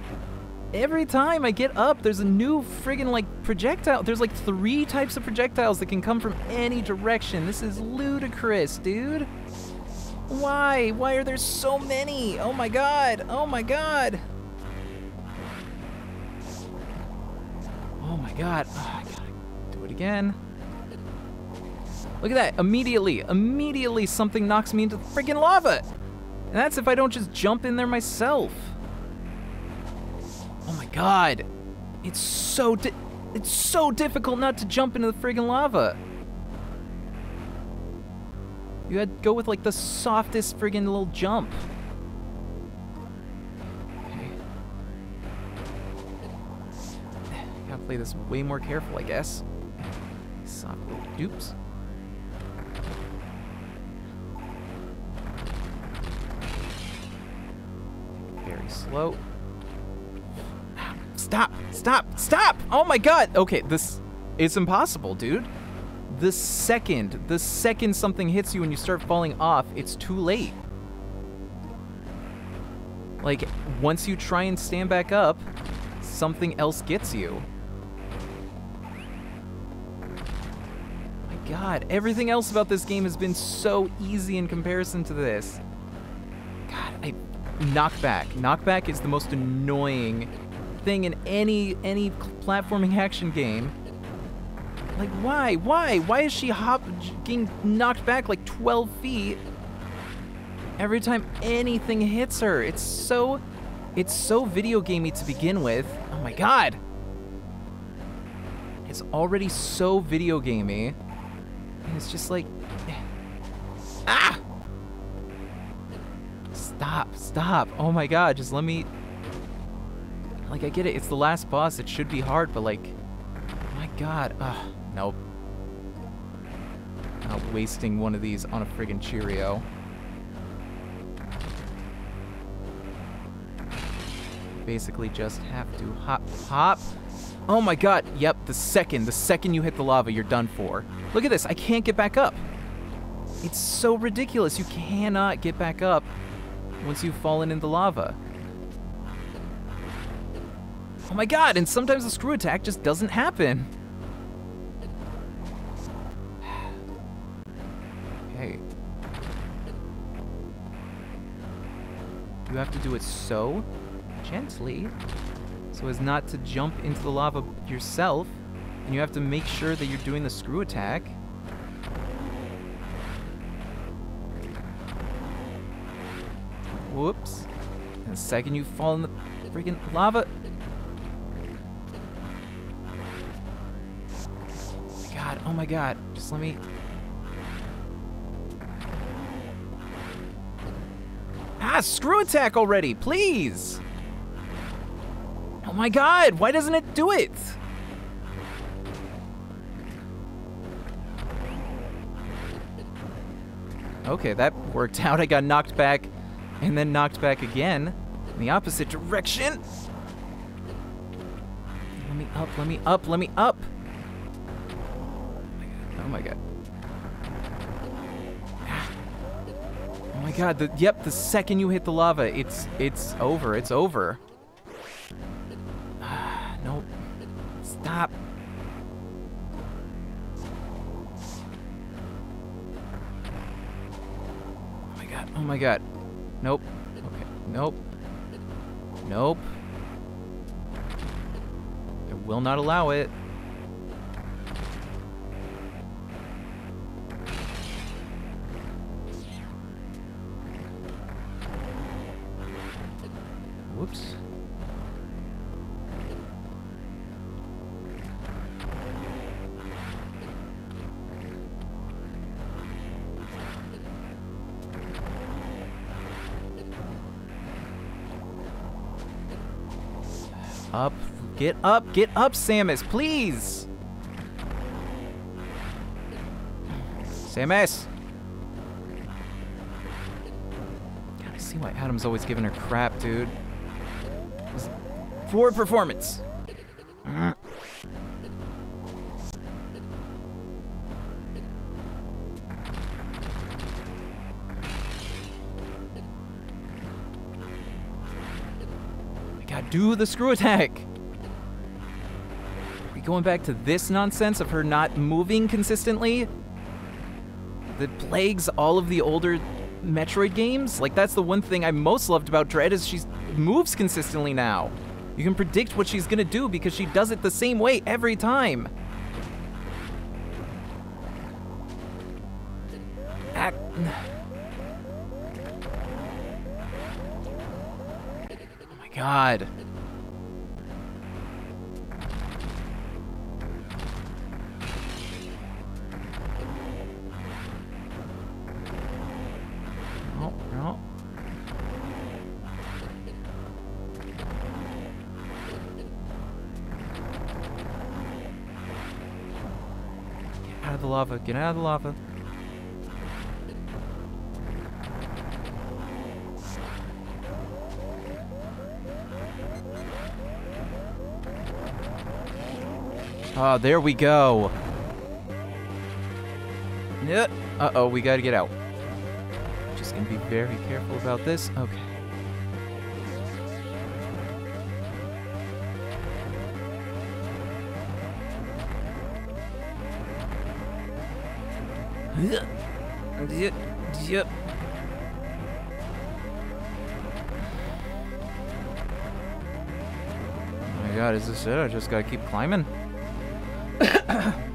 Every time I get up, there's a new friggin' like projectile. There's like three types of projectiles that can come from any direction. This is ludicrous, dude. Why? Why are there so many? Oh my god. Oh my god. My god. Oh, I gotta do it again. Look at that. Immediately, immediately something knocks me into the friggin' lava. And that's if I don't just jump in there myself. Oh my god. It's so it's so difficult not to jump into the friggin' lava. You had to go with like the softest friggin' little jump. Play this way more careful, I guess. Soft little dupes. Very slow. Stop! Stop! Stop! Oh my god! Okay, this is impossible, dude. The second, the second something hits you and you start falling off, it's too late. Like, once you try and stand back up, something else gets you. God, everything else about this game has been so easy in comparison to this. God, I knockback. Knockback is the most annoying thing in any any platforming action game. Like, why? Why? Why is she hop getting knocked back like 12 feet every time anything hits her? It's so, it's so video gamey to begin with. Oh my god. It's already so video gamey. It's just like, ah! Stop, stop. Oh my god, just let me, like, I get it. It's the last boss. It should be hard, but like, my god. Ugh. Nope. Not wasting one of these on a friggin' Cheerio. Basically just have to hop, hop. Oh my god, yep, the second, the second you hit the lava, you're done for. Look at this, I can't get back up. It's so ridiculous, you cannot get back up once you've fallen in the lava. Oh my god, and sometimes the screw attack just doesn't happen. Okay. You have to do it so gently so as not to jump into the lava yourself. And you have to make sure that you're doing the screw attack. Whoops. And the second you fall in the freaking lava. God, oh my god. Just let me. Ah, screw attack already, please! Oh my god, why doesn't it do it? Okay, that worked out. I got knocked back and then knocked back again in the opposite direction. Let me up, let me up, let me up. Oh my god. Ah. Oh my god, the, yep, the second you hit the lava, it's it's over, it's over. Oh my god. Nope. Okay, nope. Nope. I will not allow it. Get up. Get up, Samus, please. Samus. God, I see why Adam's always giving her crap, dude. Forward performance. do the screw attack. Going back to this nonsense of her not moving consistently? That plagues all of the older Metroid games? Like, that's the one thing I most loved about Dread is she moves consistently now. You can predict what she's gonna do because she does it the same way every time. Get out of the lava. Oh, there we go. Uh-oh, we gotta get out. Just gonna be very careful about this. Okay. Yep. Oh my god, is this it? I just gotta keep climbing?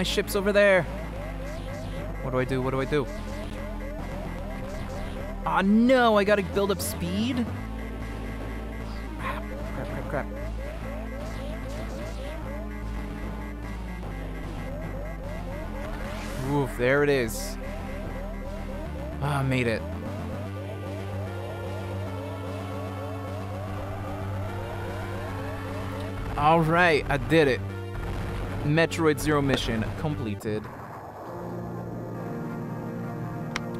my ship's over there. What do I do? What do I do? Ah, oh, no, I gotta build up speed? Crap, crap, crap, crap. Oof, there it is. Ah, made it. All right, I did it. Metroid Zero mission completed.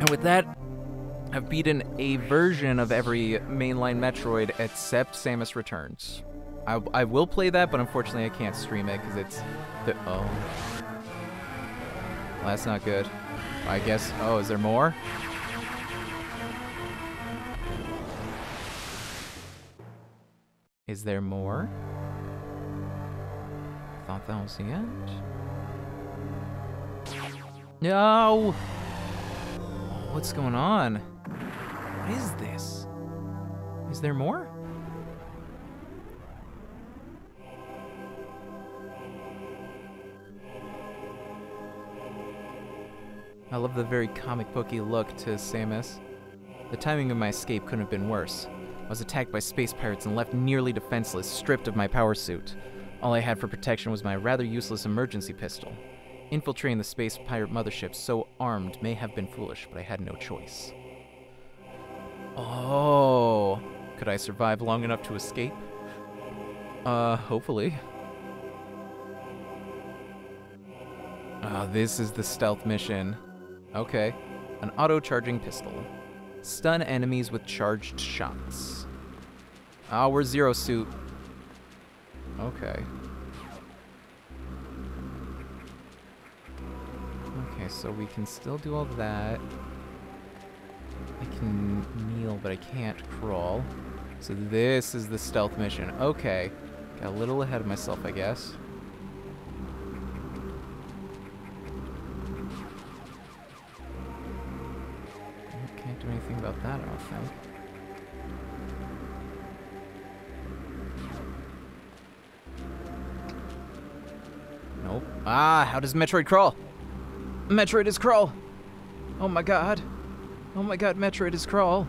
And with that, I've beaten a version of every mainline Metroid except Samus Returns. I, I will play that, but unfortunately I can't stream it because it's the oh. Well, that's not good. I guess. Oh, is there more? Is there more? Thought that was the end. No! What's going on? What is this? Is there more? I love the very comic booky look to Samus. The timing of my escape couldn't have been worse. I was attacked by space pirates and left nearly defenseless, stripped of my power suit. All I had for protection was my rather useless emergency pistol. Infiltrating the space pirate mothership so armed may have been foolish, but I had no choice. Oh, could I survive long enough to escape? Uh, hopefully. Ah, oh, this is the stealth mission. Okay. An auto-charging pistol. Stun enemies with charged shots. Ah, oh, we're zero suit. Okay. Okay, so we can still do all that. I can kneel, but I can't crawl. So this is the stealth mission. Okay. Got a little ahead of myself, I guess. Can't do anything about that, I don't think. Ah, how does Metroid crawl? Metroid is crawl. Oh my god. Oh my god, Metroid is crawl.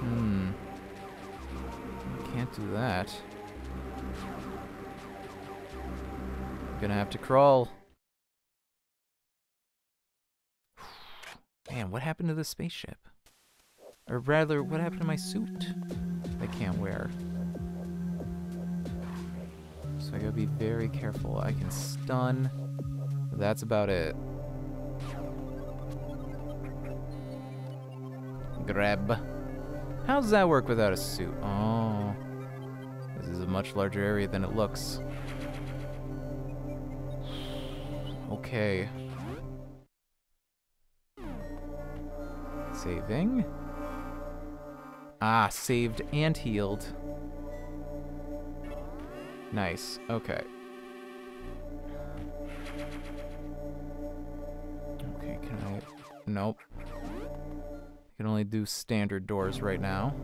Hmm. Can't do that. I'm gonna have to crawl. Man, what happened to the spaceship? Or rather, what happened to my suit? I can't wear. So I gotta be very careful. I can stun. That's about it. Grab. How does that work without a suit? Oh. This is a much larger area than it looks. Okay. Saving. Ah, saved and healed. Nice. Okay. Okay, can I... Nope. I can only do standard doors right now.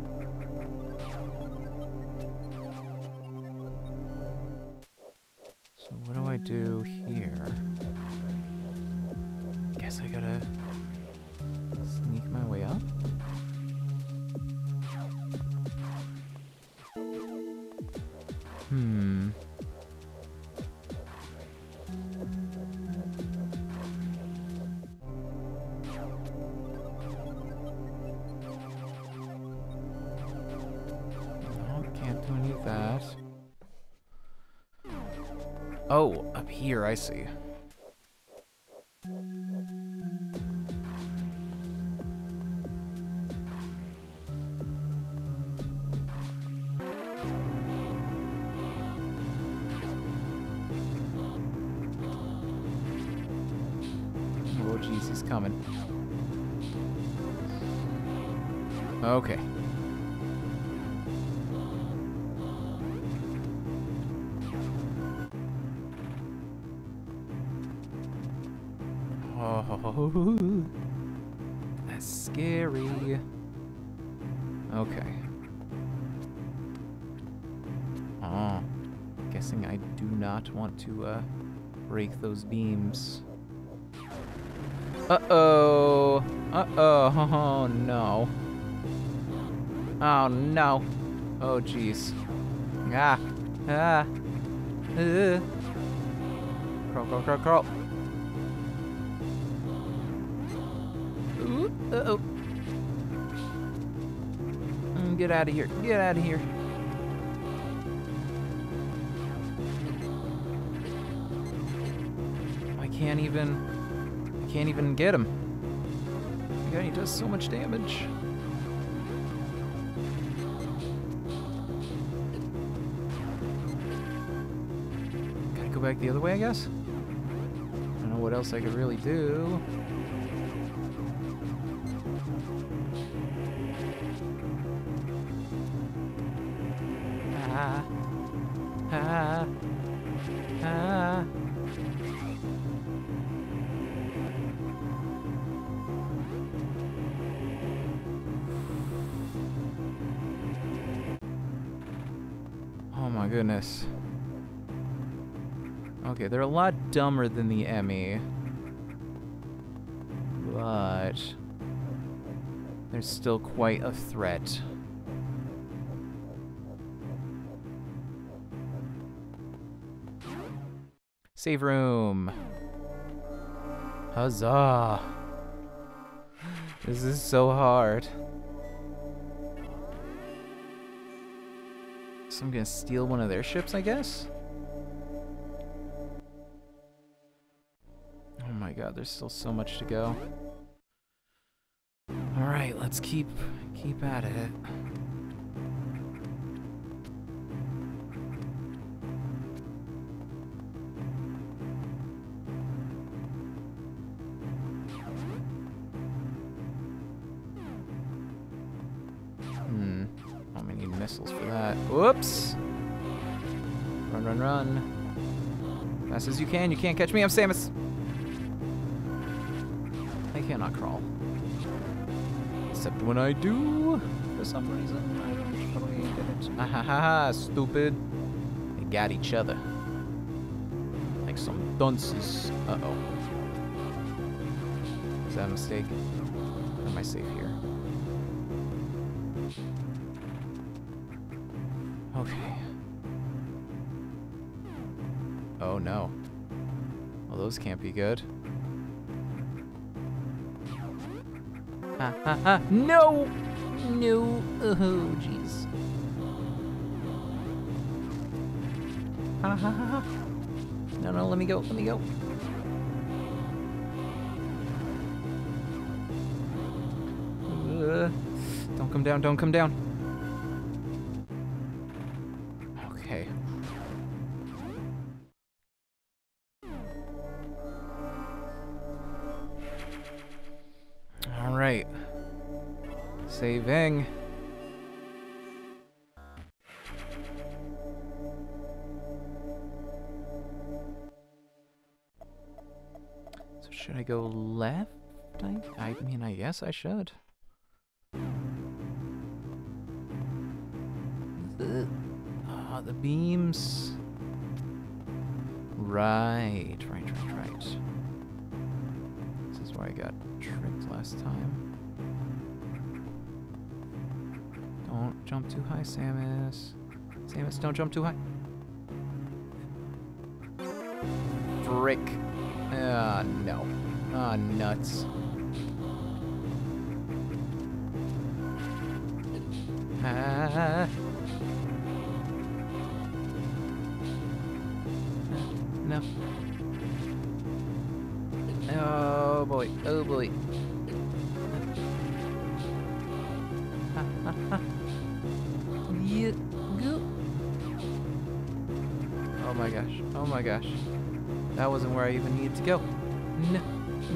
So what do I do here? Guess I gotta sneak my way up? Here, I see. Oh, no. Oh, jeez. Ah. Ah. Uh. Crawl, crawl, crawl, crawl. Ooh, uh-oh. Mm, Get out of here. Get out of here. I can't even... I can't even get him. God, he does so much damage. Back the other way, I guess? I don't know what else I could really do. Ah. Ah. Ah. Oh my goodness. Okay, they're a lot dumber than the EMMI. But... They're still quite a threat. Save room. Huzzah. This is so hard. So I'm gonna steal one of their ships, I guess? My god, there's still so much to go. Alright, let's keep keep at it. Hmm. Need missiles for that. Whoops! Run, run, run. Fast as you can. You can't catch me. I'm Samus. Cannot crawl. Except when I do for some reason. I. Ah ha ha ha, stupid. They got each other. Like some dunces. Uh oh. Is that a mistake? Or am I safe here? Okay. Oh no. Well, those can't be good. No! No! Oh, jeez. Ha ha ha ha! No, no, let me go, let me go. Uh, don't come down, don't come down. Saving. So should I go left? I, I mean, I guess I should. The, ah, the beams. Right, right, right, right. This is where I got tricked last time. Don't jump too high, Samus. Samus, don't jump too high. Frick. Ah, no. Ah, nuts. Ah. My gosh. That wasn't where I even needed to go. No.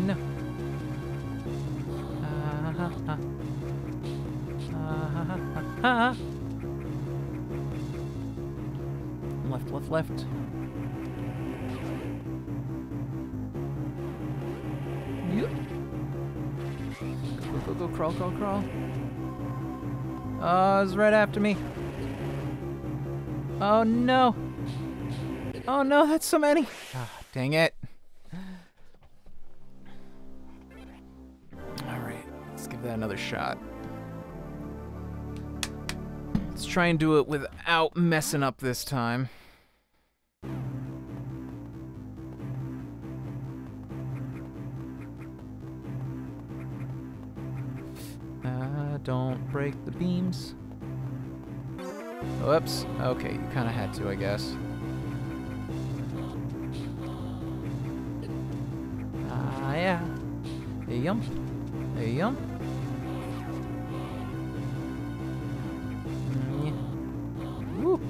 No. Ha, ha, ha, ha. Left, left, left. Yep. Go, go, go, crawl, crawl, crawl. Uh, oh, it's right after me. Oh no. Oh no, that's so many. Ah, dang it. Alright, let's give that another shot. Let's try and do it without messing up this time. Uh, don't break the beams. Whoops. Okay, you kind of had to, I guess. Mm, yeah. Woo.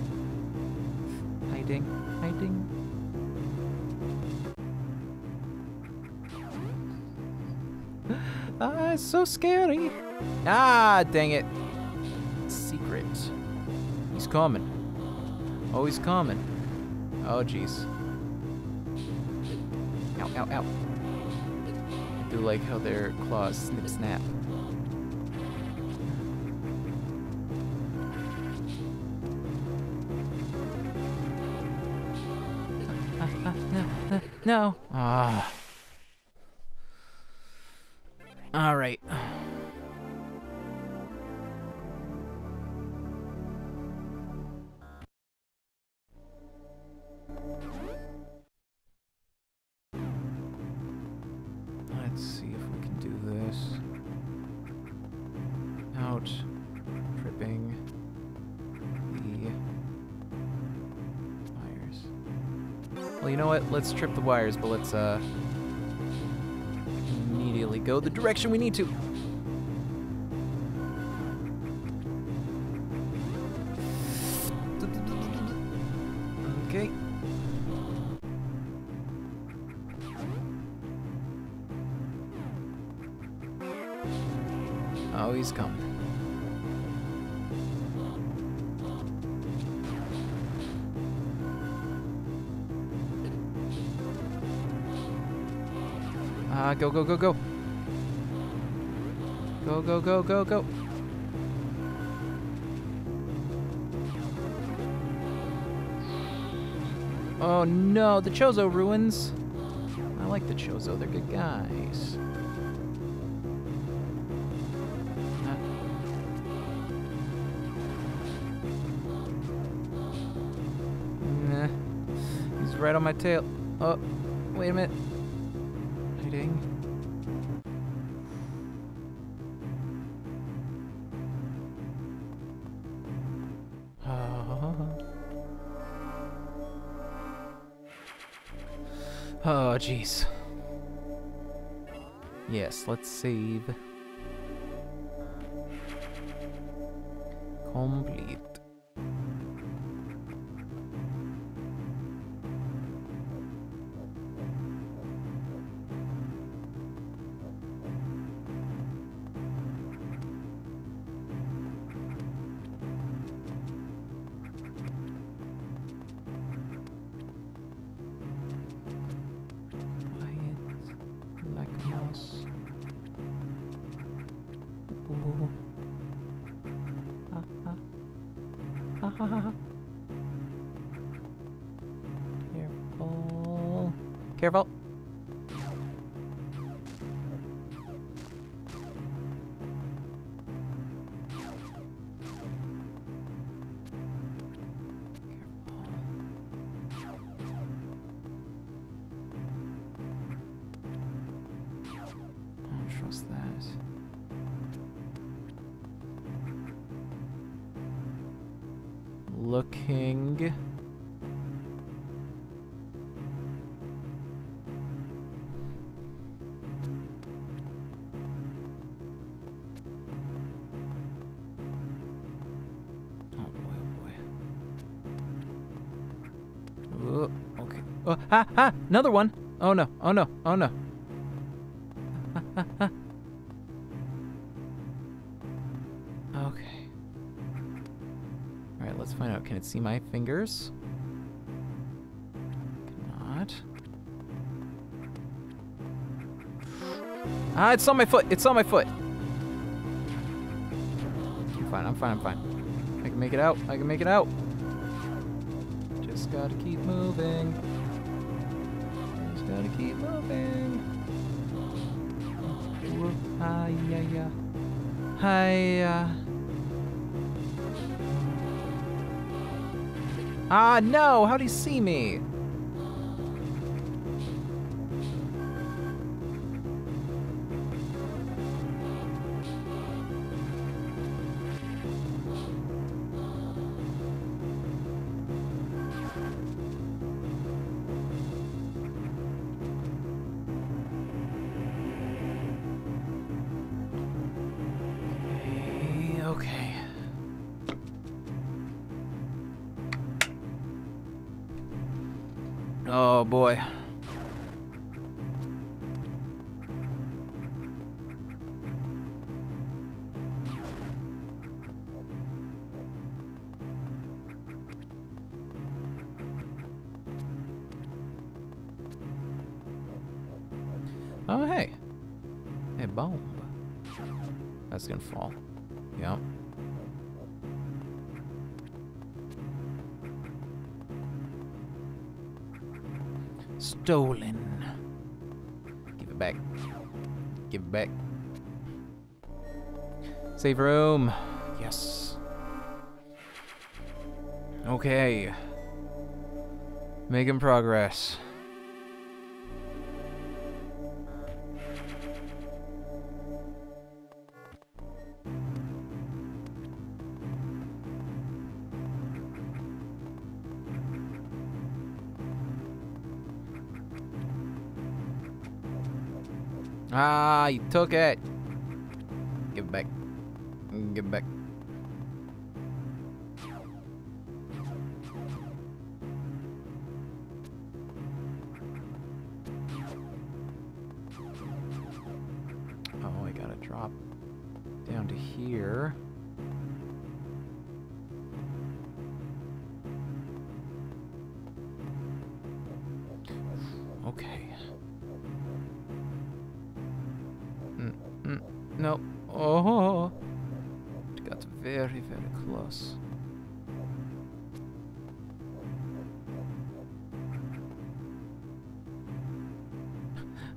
Hiding. Hiding. Ah, so scary. Ah, dang it. Secret. He's coming. Oh, he's coming. Oh, jeez. Ow, ow, ow. Do like how their claws snip snap. Ah, ah, no, no, no. Ah. Let's trip the wires, but let's, uh, immediately go the direction we need to. Go, go, go, go. Go, go, go, go, go. Oh no, the Chozo ruins. I like the Chozo, they're good guys. Nah. He's right on my tail. Oh, wait a minute. Oh, jeez. Yes, let's save. Ha, ha! Another one! Oh no, oh no, oh no. Okay. Alright, let's find out. Can it see my fingers? Cannot. Ah, it's on my foot! It's on my foot! I'm fine, I'm fine, I'm fine. I can make it out. I can make it out. Just gotta keep moving. Keep moving. Hi, yeah, yeah. Hi, uh. Ah, no! How'd he see me? That's gonna fall. Yep. Stolen. Give it back. Give it back. Save room. Yes. Okay. Making progress. Ah, you took it. Give it back. Give it back. Oh, I gotta drop down to here. very close.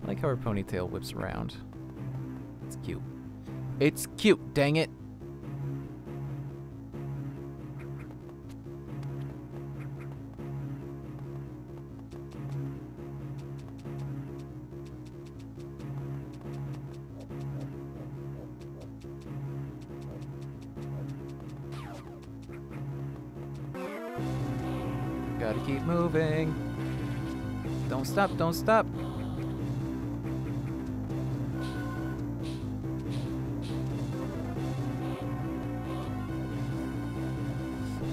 I like how her ponytail whips around. It's cute. It's cute, dang it! Stop, don't stop.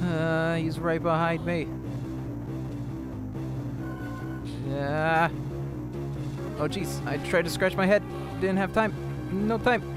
Uh, he's right behind me. Yeah. Oh, jeez. I tried to scratch my head. Didn't have time. No time.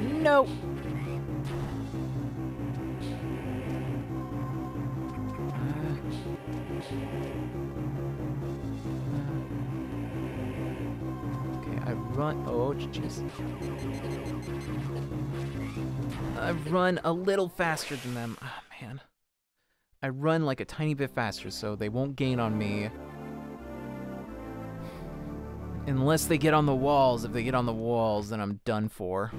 No, no. Okay, I run. Oh, jeez. I run a little faster than them. Ah, man. I run like a tiny bit faster, so they won't gain on me. Unless they get on the walls. If they get on the walls, then I'm done for.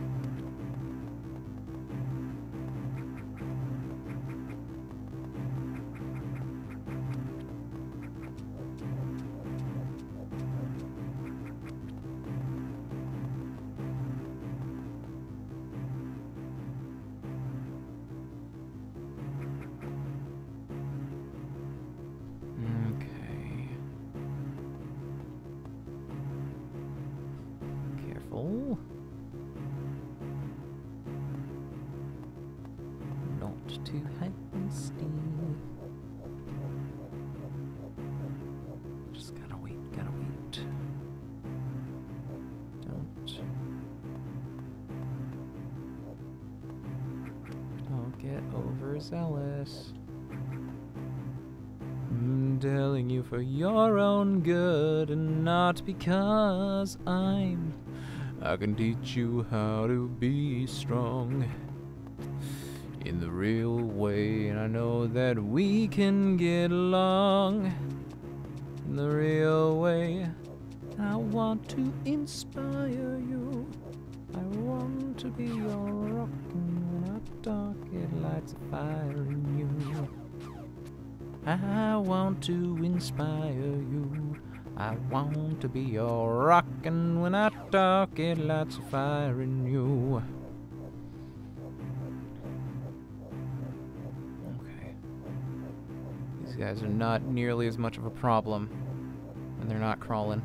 Because I'm. I can teach you how to be strong in the real way, and I know that we can get along in the real way. I want to inspire you. I want to be your rock, and when I talk, it lights a fire in you. I want to inspire you. I want to be your rock, and when I talk, it lights a fire in you. Okay. These guys are not nearly as much of a problem, and they're not crawling.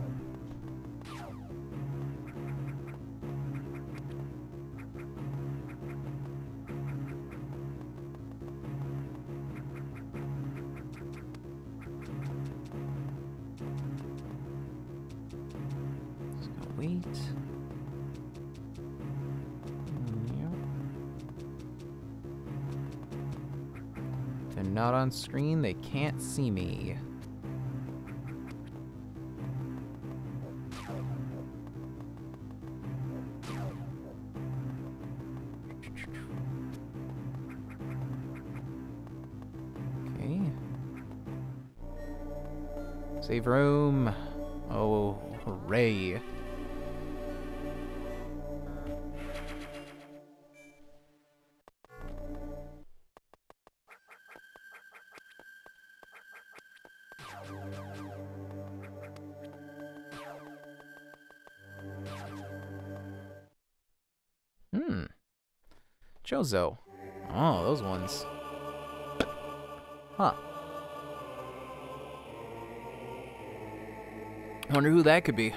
On screen, they can't see me. Okay. Save room. Oh, hooray. Chozo. Oh, those ones. Huh. Wonder who that could be.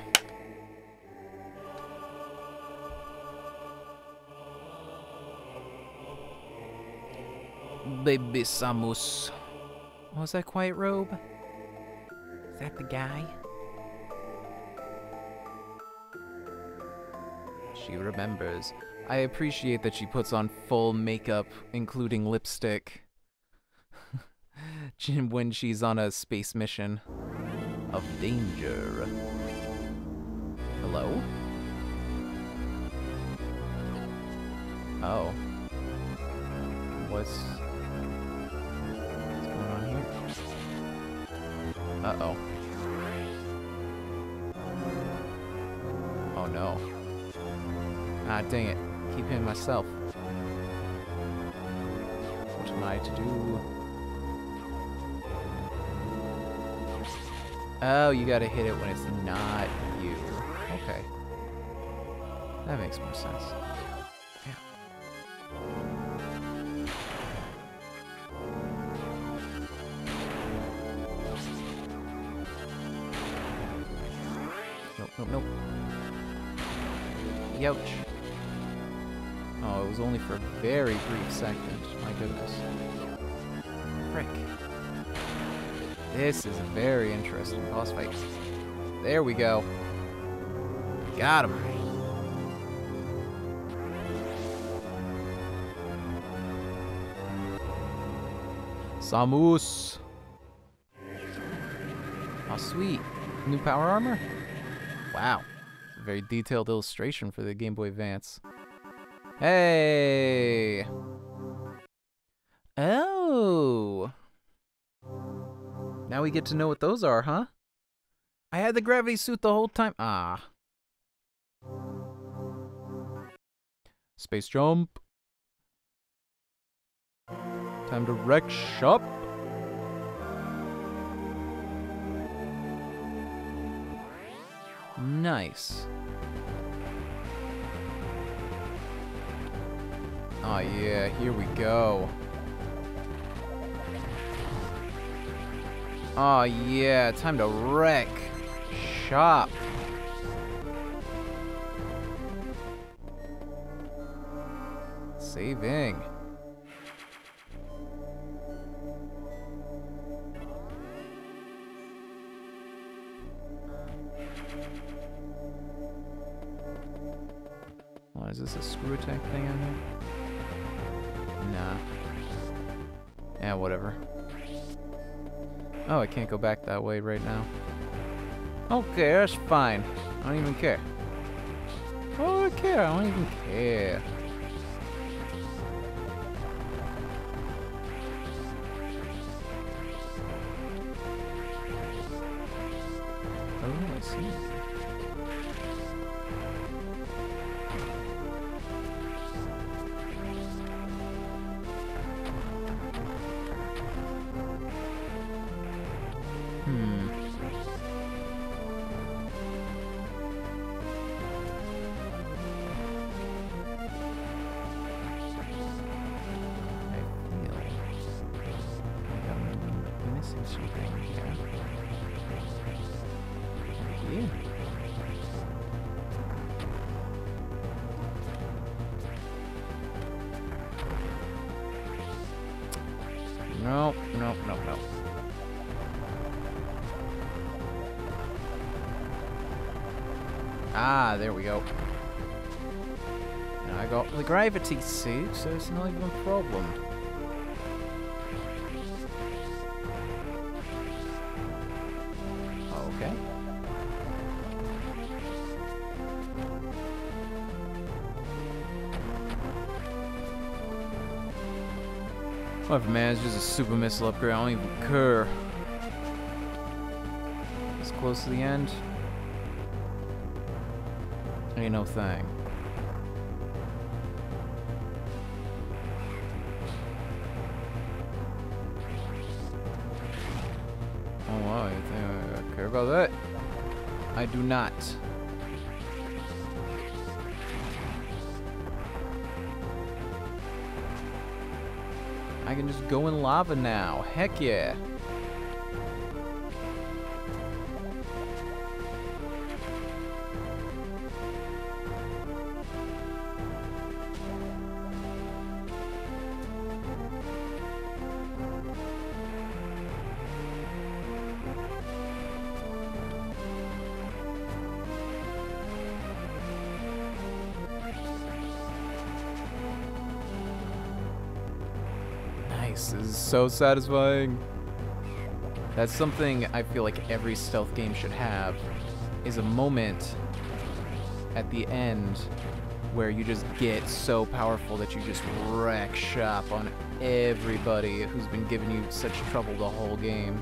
Baby Samus. Oh, is that Quiet Robe? Is that the guy? She remembers. I appreciate that she puts on full makeup, including lipstick, when she's on a space mission of danger. Hello? Oh. What's, what's going on here? Uh-oh. Oh no. Ah, dang it. Hitting myself. What am I to do? Oh, you gotta hit it when it's not you. Okay. That makes more sense. Very brief segment. My goodness. Frick. This is a very interesting boss fight. There we go. Got him. Samus. Oh, sweet. New power armor? Wow. Very detailed illustration for the Game Boy Advance. Hey! Oh! Now we get to know what those are, huh? I had the gravity suit the whole time. Ah. Space jump. Time to wreck shop. Nice. Oh yeah, here we go. Oh yeah, time to wreck shop. Saving. Is this, a screw attack thing on here? Nah. Uh, yeah, whatever. Oh, I can't go back that way right now. Okay, that's fine. I don't even care. Oh, I don't care. I don't even care. Gravity suit, so it's not even a problem. Okay. Whatever, man. It's just a super missile upgrade. I don't even care. It's close to the end. Ain't no thing. Do not. I can just go in lava now. Heck yeah. So satisfying. That's something I feel like every stealth game should have, is a moment at the end where you just get so powerful that you just wreck shop on everybody who's been giving you such trouble the whole game.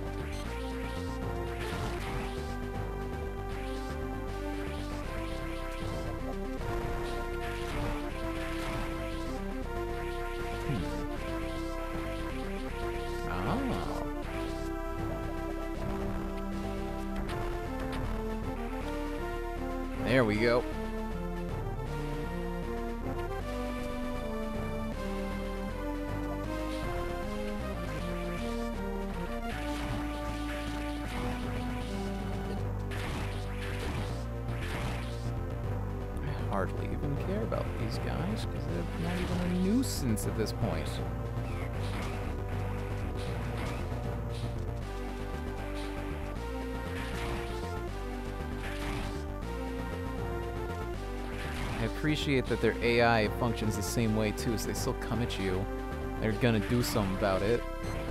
Appreciate that their AI functions the same way too, so they still come at you. They're gonna do something about it.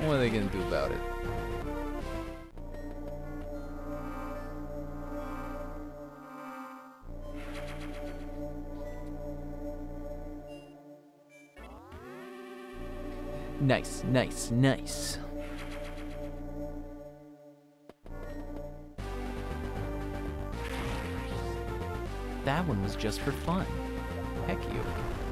What are they gonna do about it? Nice, nice, nice. That one was just for fun. Heck you.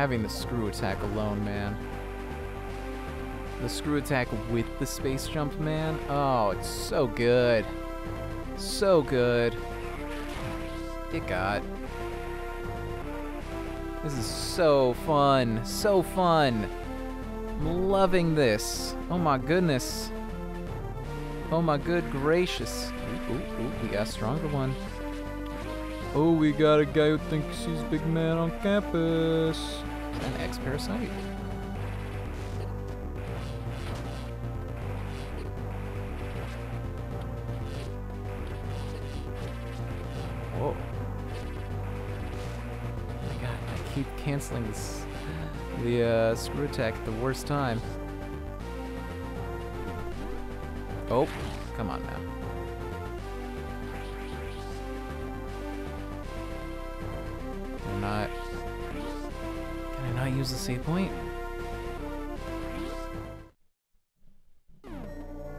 Having the screw attack alone, man. The screw attack with the space jump, man. Oh, it's so good. So good. It got. This is so fun. So fun. I'm loving this. Oh my goodness. Oh my good gracious. Ooh, ooh, ooh, we got a stronger one. Oh, we got a guy who thinks he's big man on campus. An X-parasite? Whoa. Oh my god, I keep canceling this the uh, screw attack at the worst time. Oh, come on now. Not I use the save point?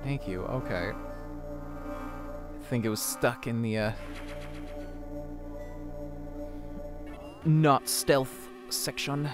Thank you, okay. I think it was stuck in the uh not stealth section.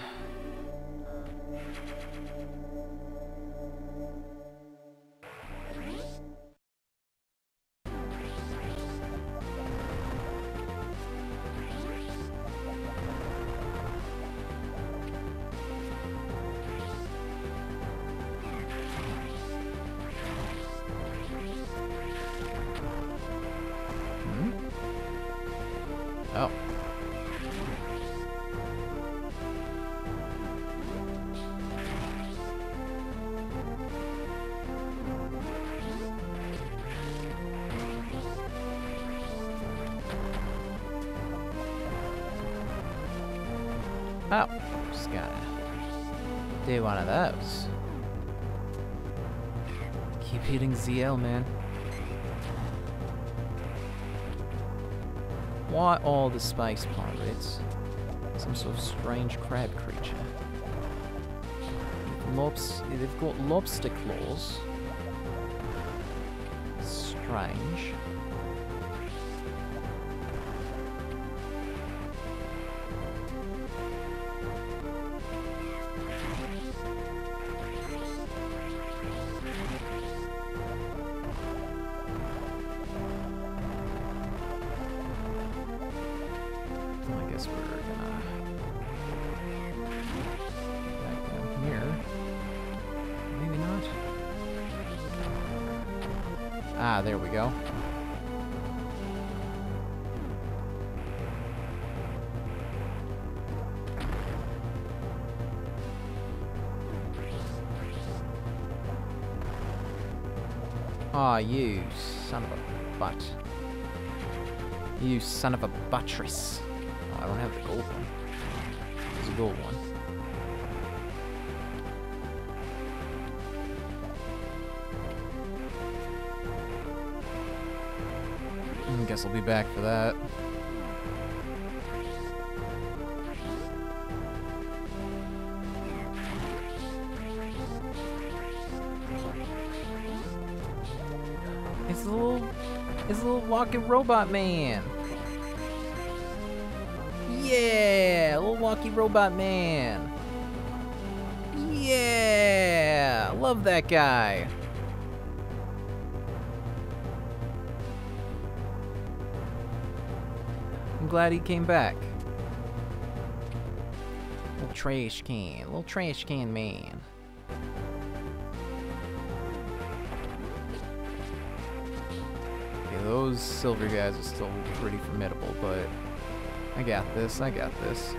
Space pirates? Some sort of strange crab creature. Lobs they've got lobster claws. Strange. You son of a buttress. Oh, I don't have the gold one. There's a gold one. I guess I'll be back for that. It's a little, it's a little walking robot man. Robot man. Yeah, love that guy. I'm glad he came back. Little trash can, little trash can man. Okay, those silver guys are still pretty formidable, but I got this, I got this.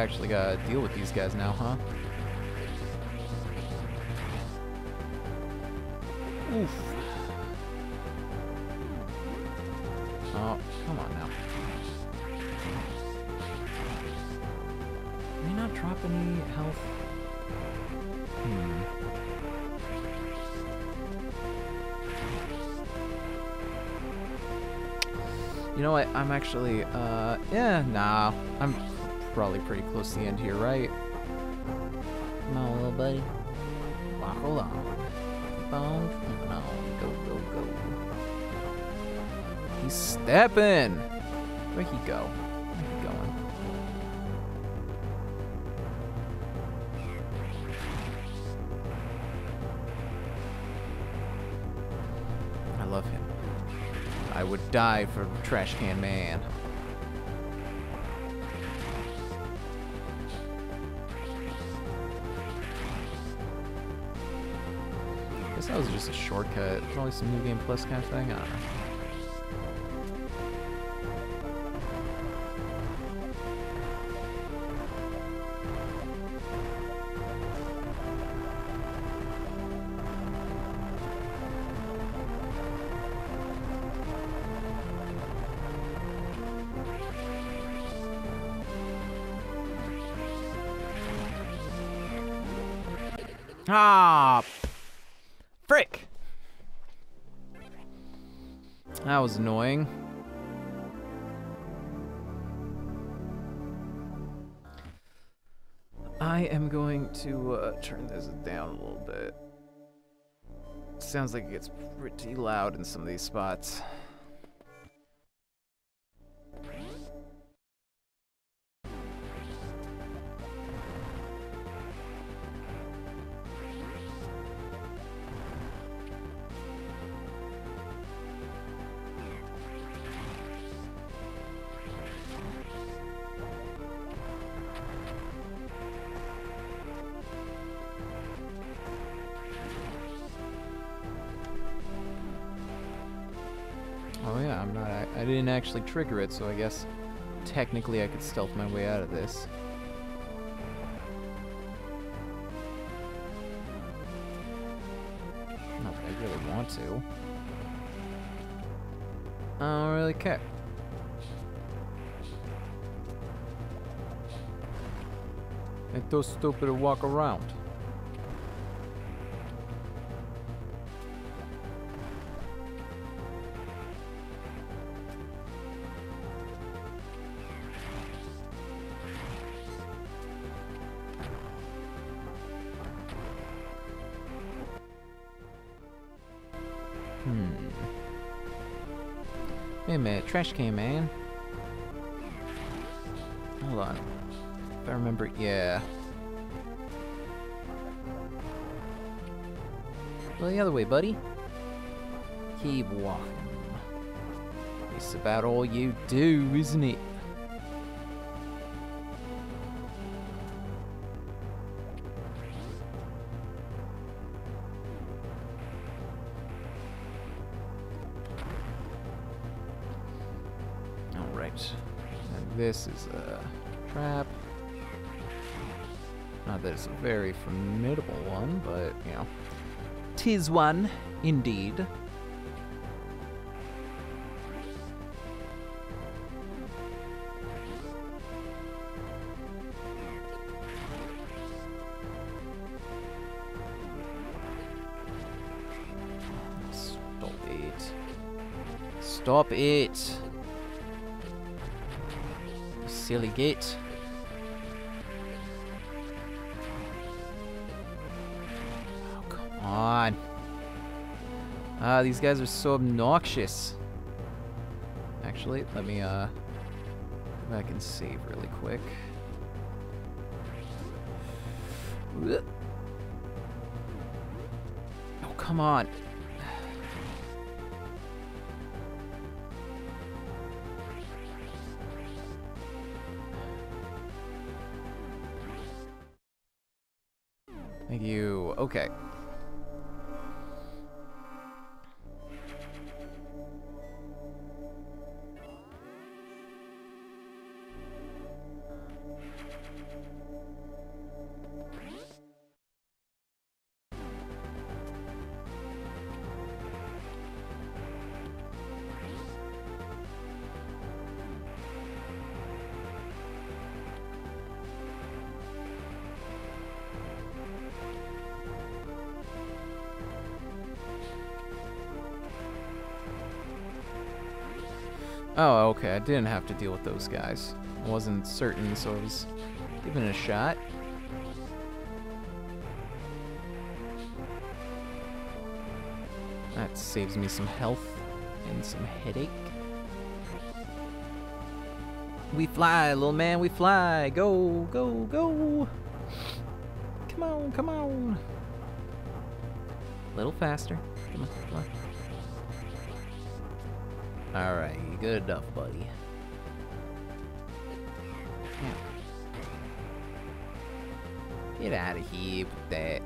Actually gotta deal with these guys now, huh? Oof. Oh, come on now. Can we not drop any health? Hmm. You know what? I'm actually, uh, yeah, nah. I'm probably pretty close to the end here, right? Come on, little buddy. Walk along. Keep on on. Go, go, go. He's stepping. Where'd he go? Where'd he going? I love him. I would die for Trash Can Man. That was just a shortcut. Probably some New Game Plus kind of thing. I don't know. Sounds like it gets pretty loud in some of these spots. Trigger it, so I guess technically I could stealth my way out of this. Not that I really want to. I don't really care. Ain't too stupid to walk around. Trash can, man. Hold on. If I remember, yeah. Well, the other way, buddy. Keep walking. It's about all you do, isn't it? This is a trap. Not that it's a very formidable one, but, you know. Tis one, indeed. Stop it. Stop it. Silly git. Oh, come on. Ah, these guys are so obnoxious. Actually, let me uh go back and save really quick. Oh, come on. Okay. Oh, okay. I didn't have to deal with those guys. I wasn't certain, so I was giving it a shot. That saves me some health and some headache. We fly, little man, we fly. Go, go, go. Come on, come on. A little faster. Come on, come on. Good enough, buddy. Get out of here with that.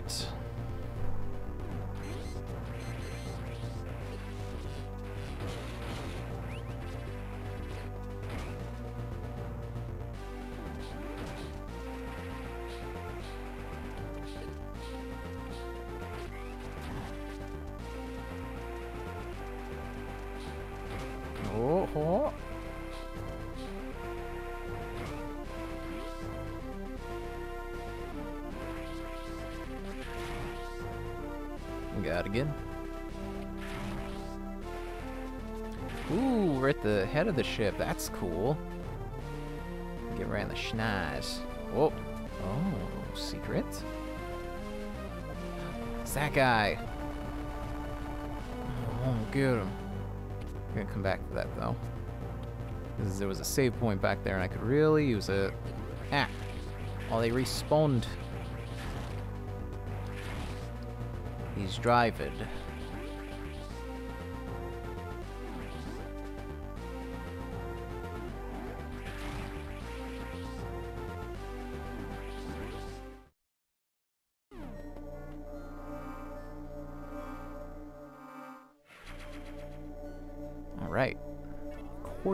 Right. Of the ship. That's cool. Get right in the schneis. Whoa. Oh, secret. It's that guy. Oh, get him. I'm gonna come back to that though. There was a save point back there and I could really use it. Ah! While they respawned. He's driving.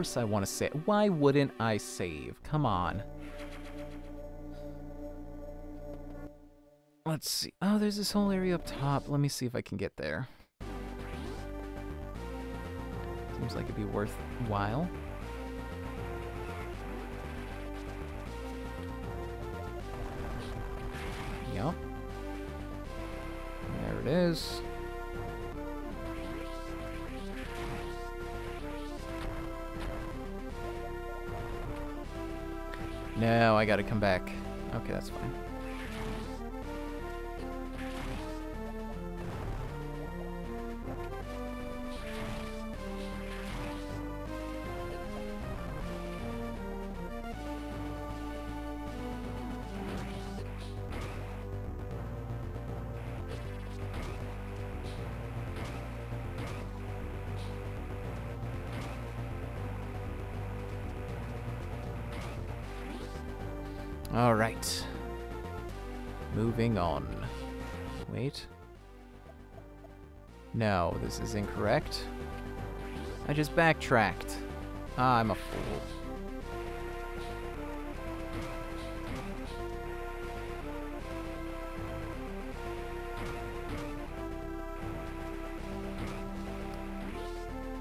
Course I want to save. Why wouldn't I save? Come on. Let's see. Oh, there's this whole area up top. Let me see if I can get there. Seems like it'd be worthwhile. Yep. There it is. No, I gotta come back. Okay, that's fine. No, this is incorrect. I just backtracked. Ah, I'm a fool.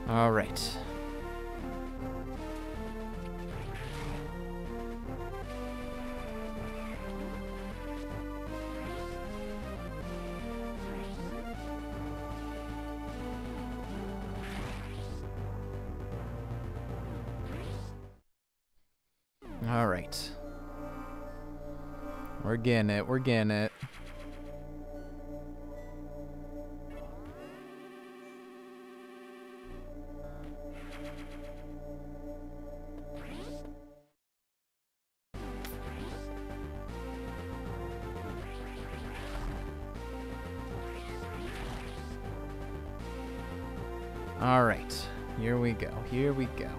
All right. Getting it. We're getting it. All right. Here we go. Here we go.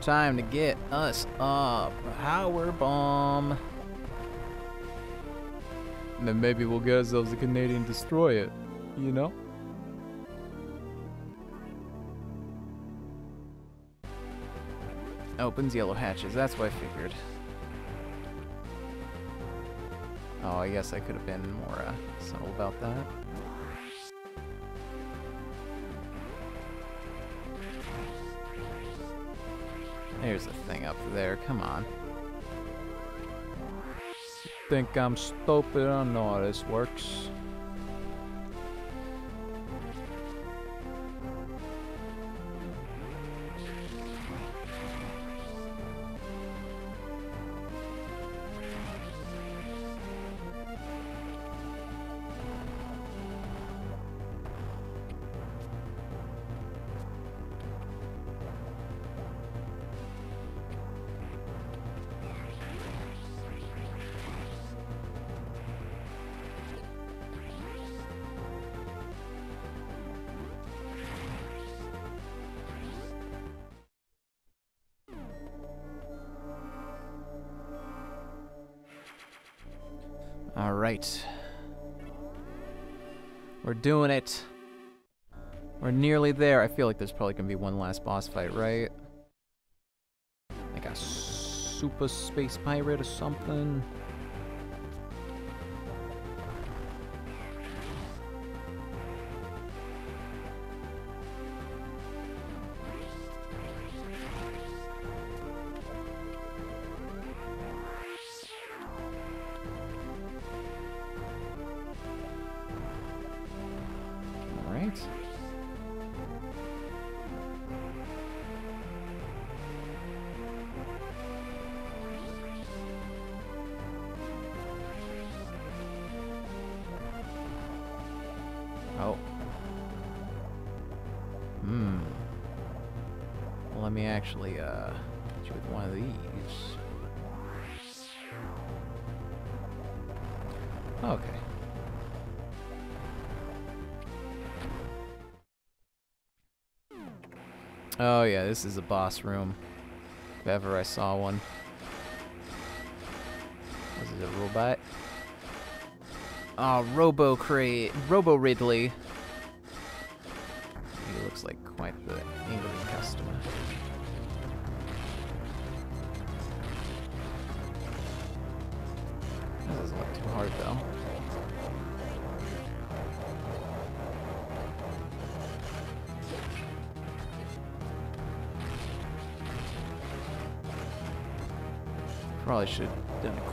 Time to get us up. Power bomb. And then maybe we'll get ourselves a Canadian destroyer. You know? Opens yellow hatches. That's what I figured. Oh, I guess I could have been more uh, subtle about that. There's a thing up there. Come on. Think I'm stupid? I don't know how this works. Doing it. We're nearly there. I feel like there's probably going to be one last boss fight, right? Like a super space pirate or something. This is a boss room. If ever I saw one. Was it a robot? Oh, Robo Crate, Robo Ridley.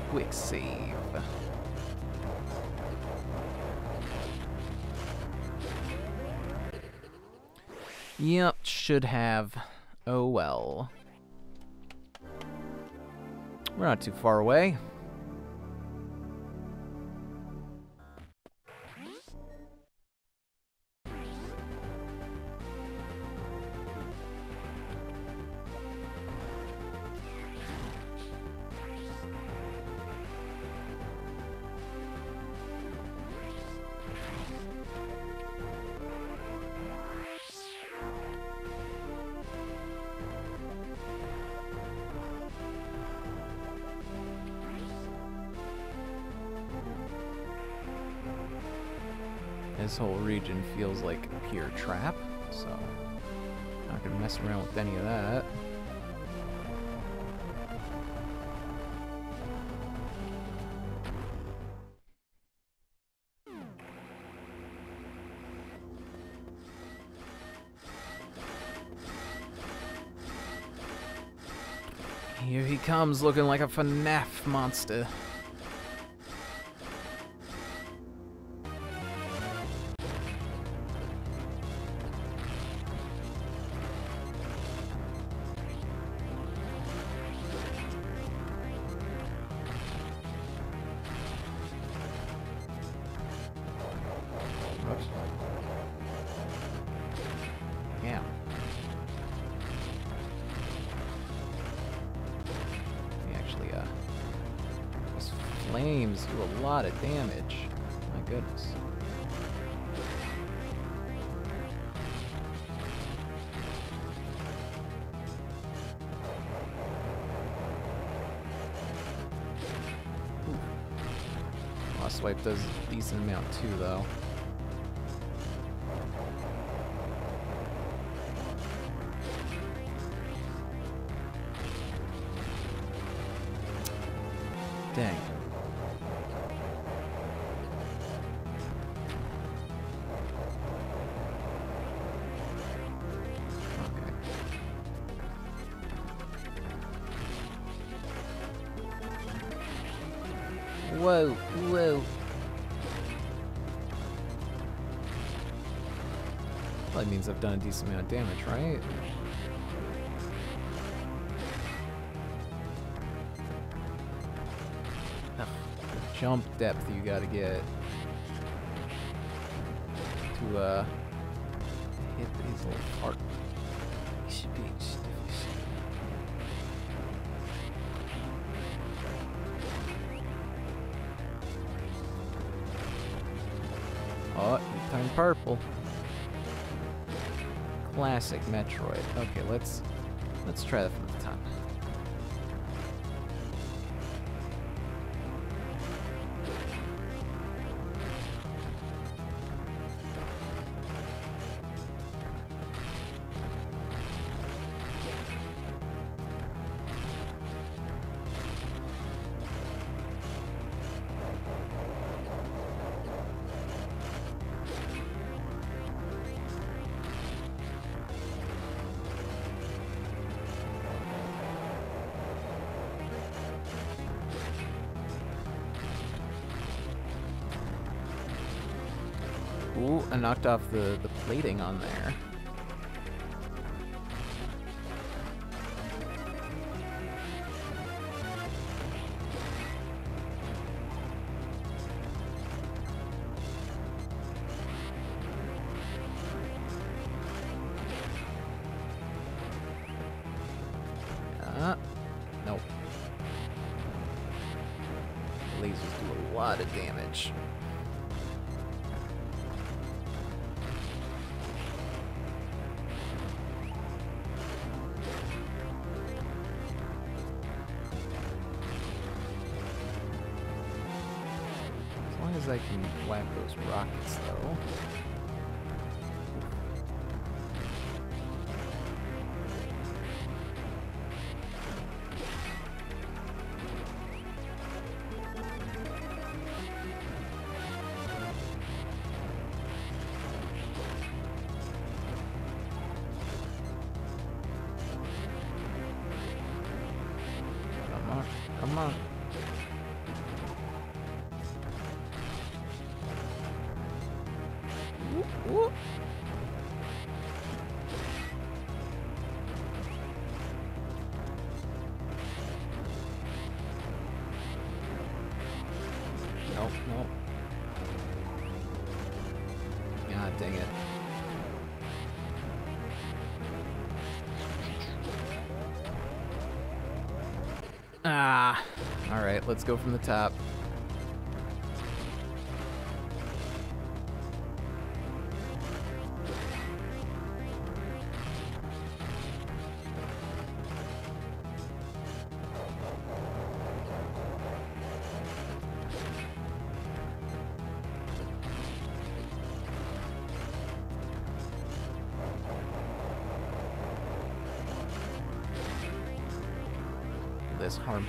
Quick save. Yep, should have. Oh well. We're not too far away. This whole region feels like a pure trap, so not gonna mess around with any of that. Here he comes looking like a FNAF monster. Amount too, though. Dang. Whoa. I've done a decent amount of damage, right? Jump depth you gotta get to uh hit these little part. You should be stiff. Oh, turned purple. Classic Metroid. Okay, let's let's try that from off the, the plating on there. Alright, let's go from the top.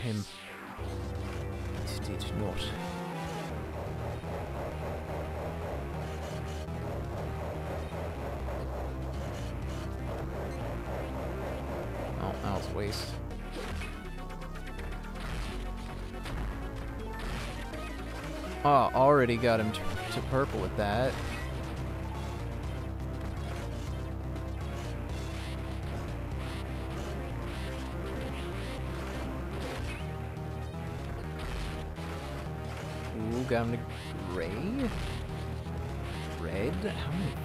Him. Already got him to, purple with that. Ooh, got him to gray. Red? How many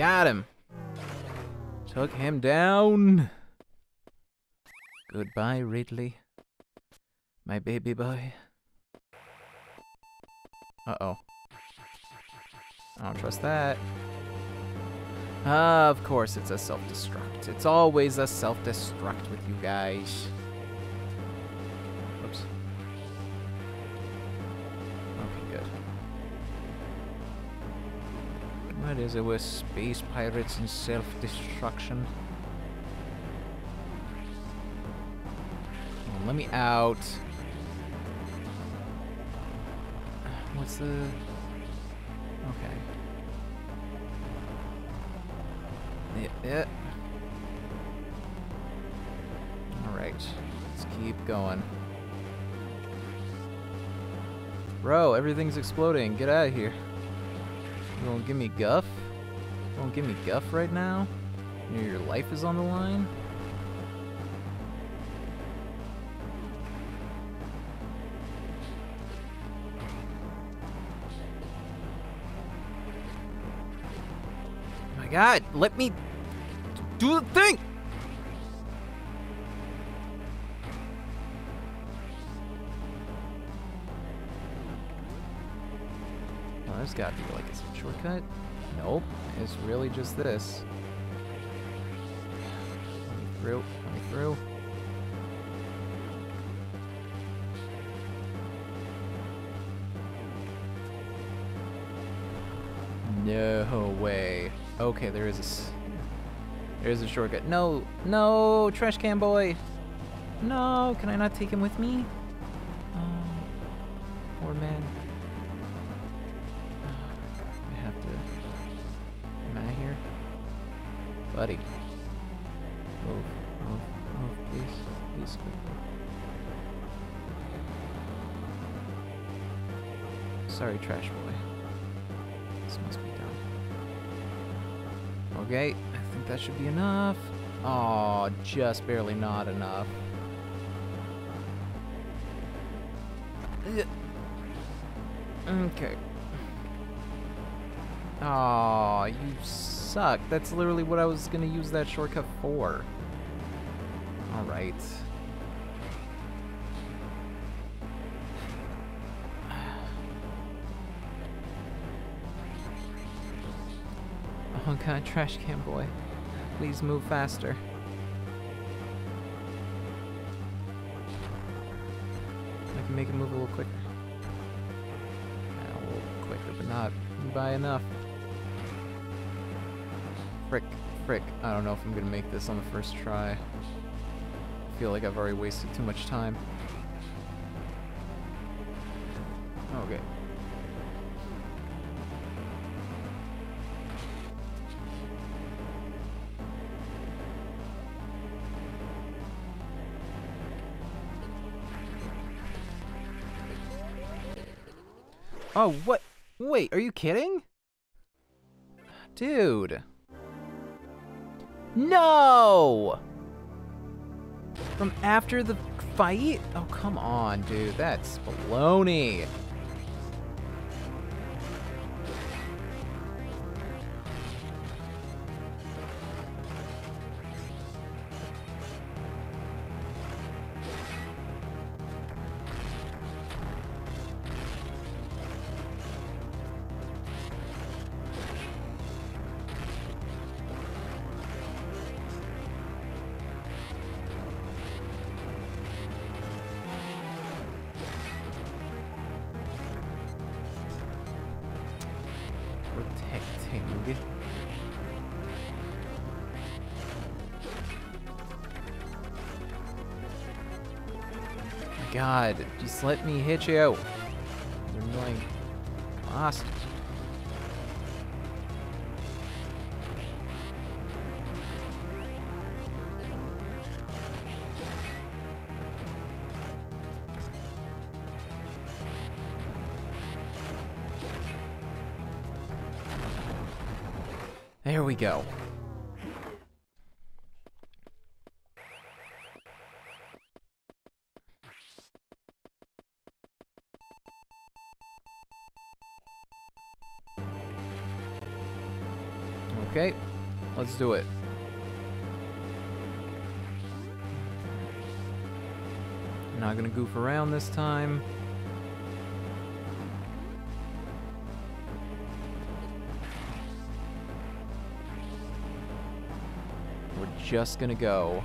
Got him. Took him down. Goodbye, Ridley. My baby boy. Uh-oh. I don't trust that. of course it's a self-destruct. It's always a self-destruct with you guys. Is it with space pirates and self-destruction? Let me out. What's the... Okay. Yeah. yeah. Alright. Let's keep going. Bro, everything's exploding. Get out of here. You won't give me guff? Won't give me guff right now? Your life is on the line? Oh my god, let me do the thing! Well, there's gotta be like a shortcut. Nope, it's really just this. Through, through. No way. Okay, there is a there is a shortcut. No, no, trash can boy. No, can I not take him with me? Just barely not enough. Okay. Oh, you suck. That's literally what I was gonna use that shortcut for. Alright. Oh god, trash can boy. Please move faster. Make it move a little quicker. Yeah, a little quicker, but not by enough. Frick, frick. I don't know if I'm gonna make this on the first try. I feel like I've already wasted too much time. Okay. Oh, what? Wait, are you kidding? Dude. No! From after the fight? Oh, come on, dude. That's baloney. Let me hit you. You're annoying. Lost. There we go. Do it. Not gonna goof around this time. We're just gonna go.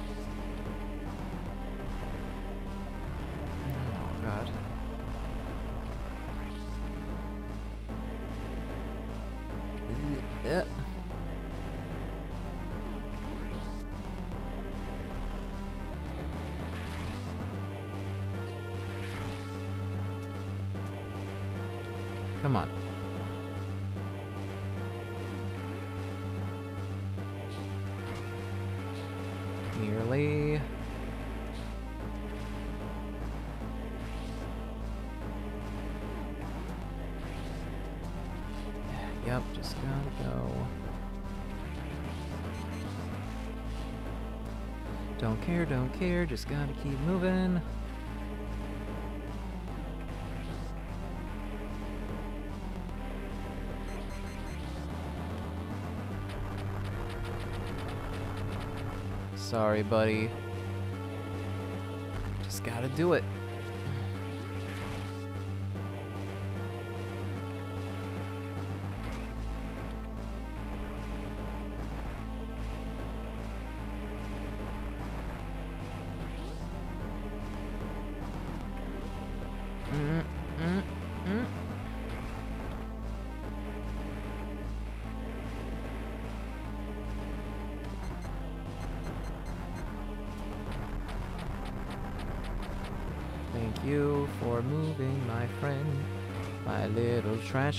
Care, just gotta keep moving. Sorry, buddy. Just gotta do it.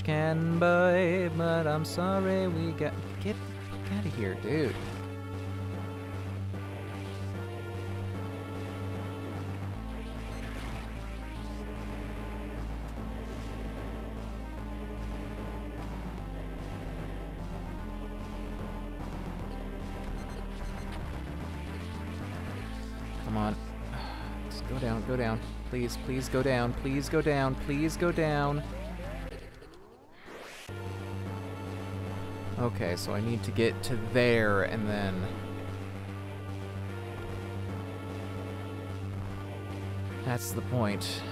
Can boy, but I'm sorry we got get out of here, dude. Come on. Just go down, go down. Please, please go down. Please go down. Please go down. Okay, so I need to get to there and then... That's the point.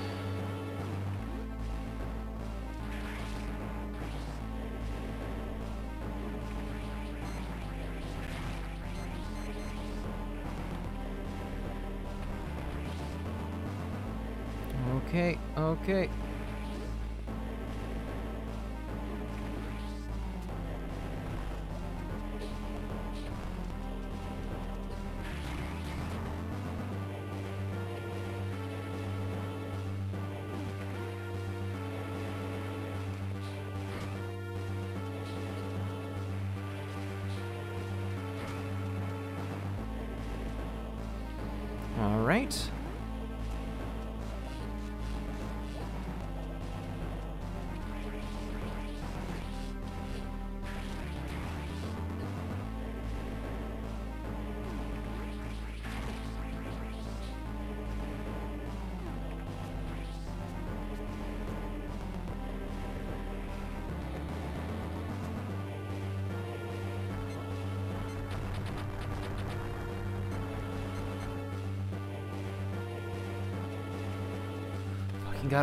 Okay, okay.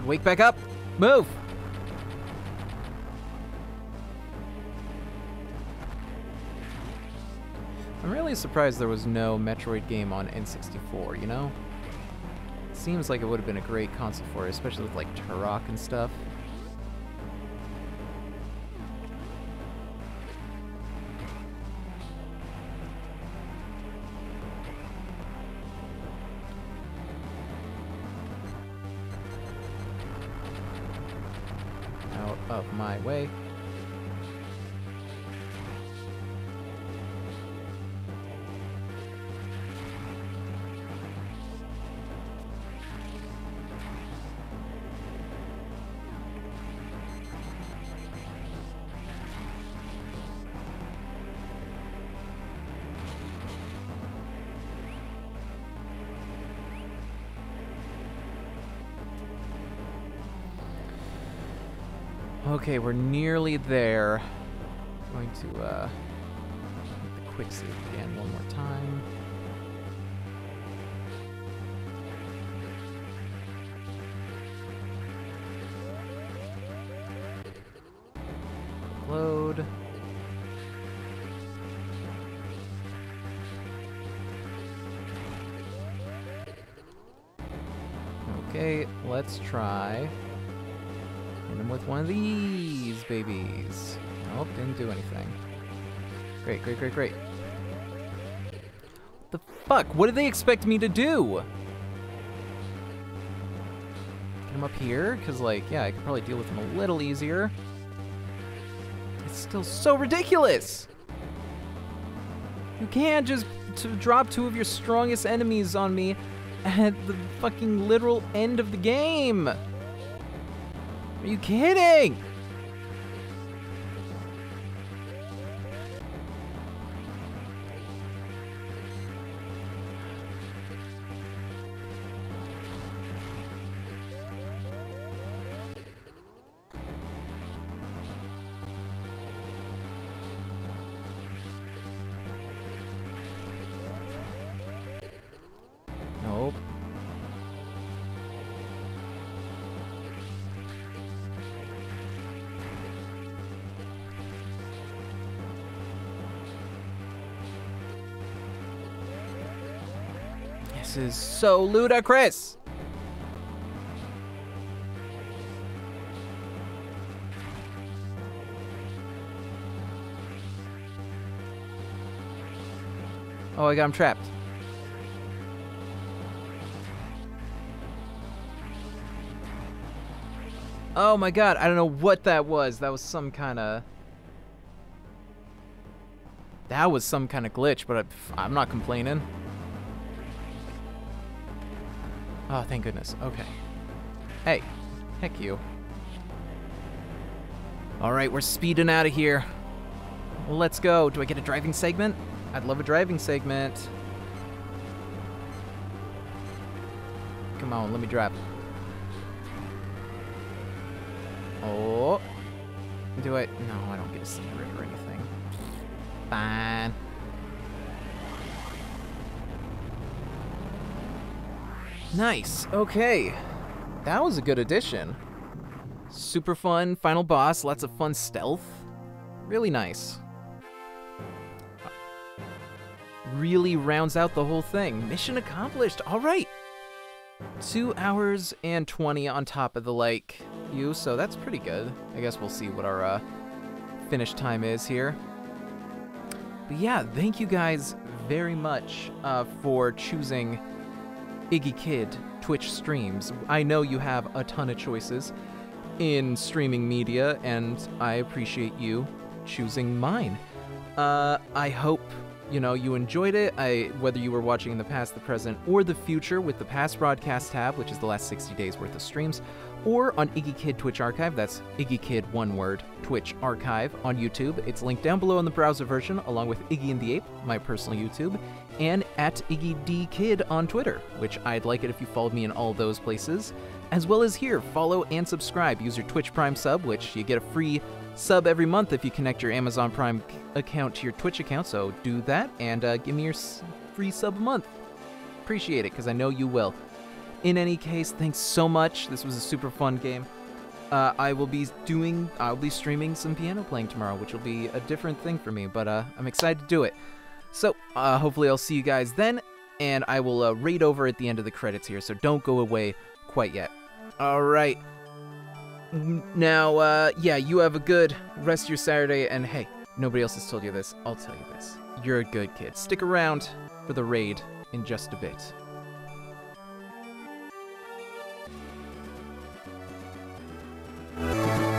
God, wake back up! Move! I'm really surprised there was no Metroid game on N64, you know? Seems like it would have been a great console for it, especially with like Turok and stuff. Okay, we're nearly there. I'm Going to uh, quick save again one more time. Load. Okay, let's try. With one of these babies. Nope, didn't do anything. Great, great, great, great. The fuck? What do they expect me to do? Get him up here? Because, like, yeah, I could probably deal with him a little easier. It's still so ridiculous! You can't just to drop two of your strongest enemies on me at the fucking literal end of the game! Are you kidding? Is so ludicrous. Oh, I got him trapped. Oh my god, I don't know what that was. That was some kind of... That was some kind of glitch, but I, I'm not complaining. Oh, thank goodness. Okay. Hey, heck you. Alright, we're speeding out of here. Let's go. Do I get a driving segment? I'd love a driving segment. Come on, let me drive. Oh. Do I? No, I don't get a secret or anything. Fine. Nice. Okay. That was a good addition. Super fun final boss, lots of fun stealth. Really nice. Really rounds out the whole thing. Mission accomplished. All right. Two hours and 20 on top of the like you, so that's pretty good. I guess we'll see what our uh, finish time is here. But yeah, thank you guys very much uh, for choosing Iggykidd Twitch streams. I know you have a ton of choices in streaming media, and I appreciate you choosing mine. Uh, I hope you know you enjoyed it. I whether you were watching in the past, the present, or the future with the past broadcast tab, which is the last 60 days worth of streams, or on Iggykidd Twitch Archive. That's Iggykidd one word Twitch Archive on YouTube. It's linked down below in the browser version, along with Iggy and the Ape, my personal YouTube, and at Iggy D Kid on Twitter, which I'd like it if you followed me in all those places. As well as here, follow and subscribe. Use your Twitch Prime sub, which you get a free sub every month if you connect your Amazon Prime account to your Twitch account. So do that and uh, give me your free sub a month. Appreciate it because I know you will. In any case, thanks so much. This was a super fun game. Uh, I will be doing, I'll be streaming some piano playing tomorrow, which will be a different thing for me, but uh, I'm excited to do it. So, uh, hopefully, I'll see you guys then, and I will uh, read over at the end of the credits here, so don't go away quite yet. All right. Now, uh, yeah, you have a good rest of your Saturday, and hey, nobody else has told you this. I'll tell you this. You're a good kid. Stick around for the raid in just a bit. Aw,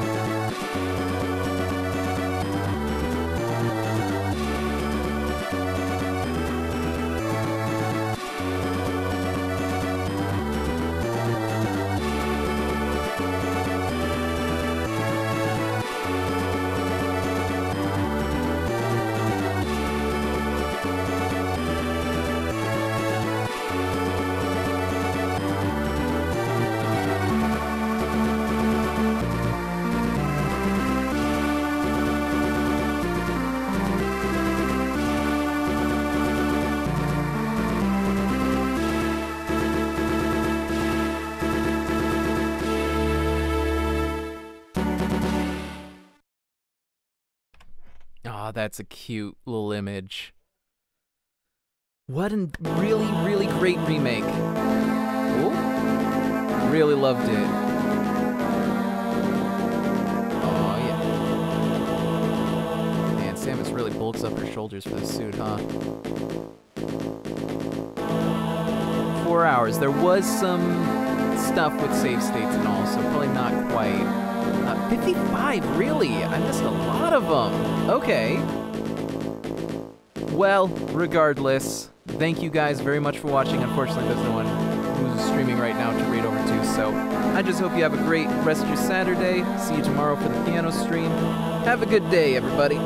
that's a cute little image. What a really, really great remake. Ooh. Really loved it. Oh, yeah. Man, Samus really bulks up her shoulders for the suit, huh? Four hours. There was some stuff with save states and all, so probably not quite. Uh, 55, really? I missed a lot of them. Okay. Well, regardless, thank you guys very much for watching. Unfortunately, there's no one who's streaming right now to read over to, so I just hope you have a great rest of your Saturday. See you tomorrow for the piano stream. Have a good day, everybody.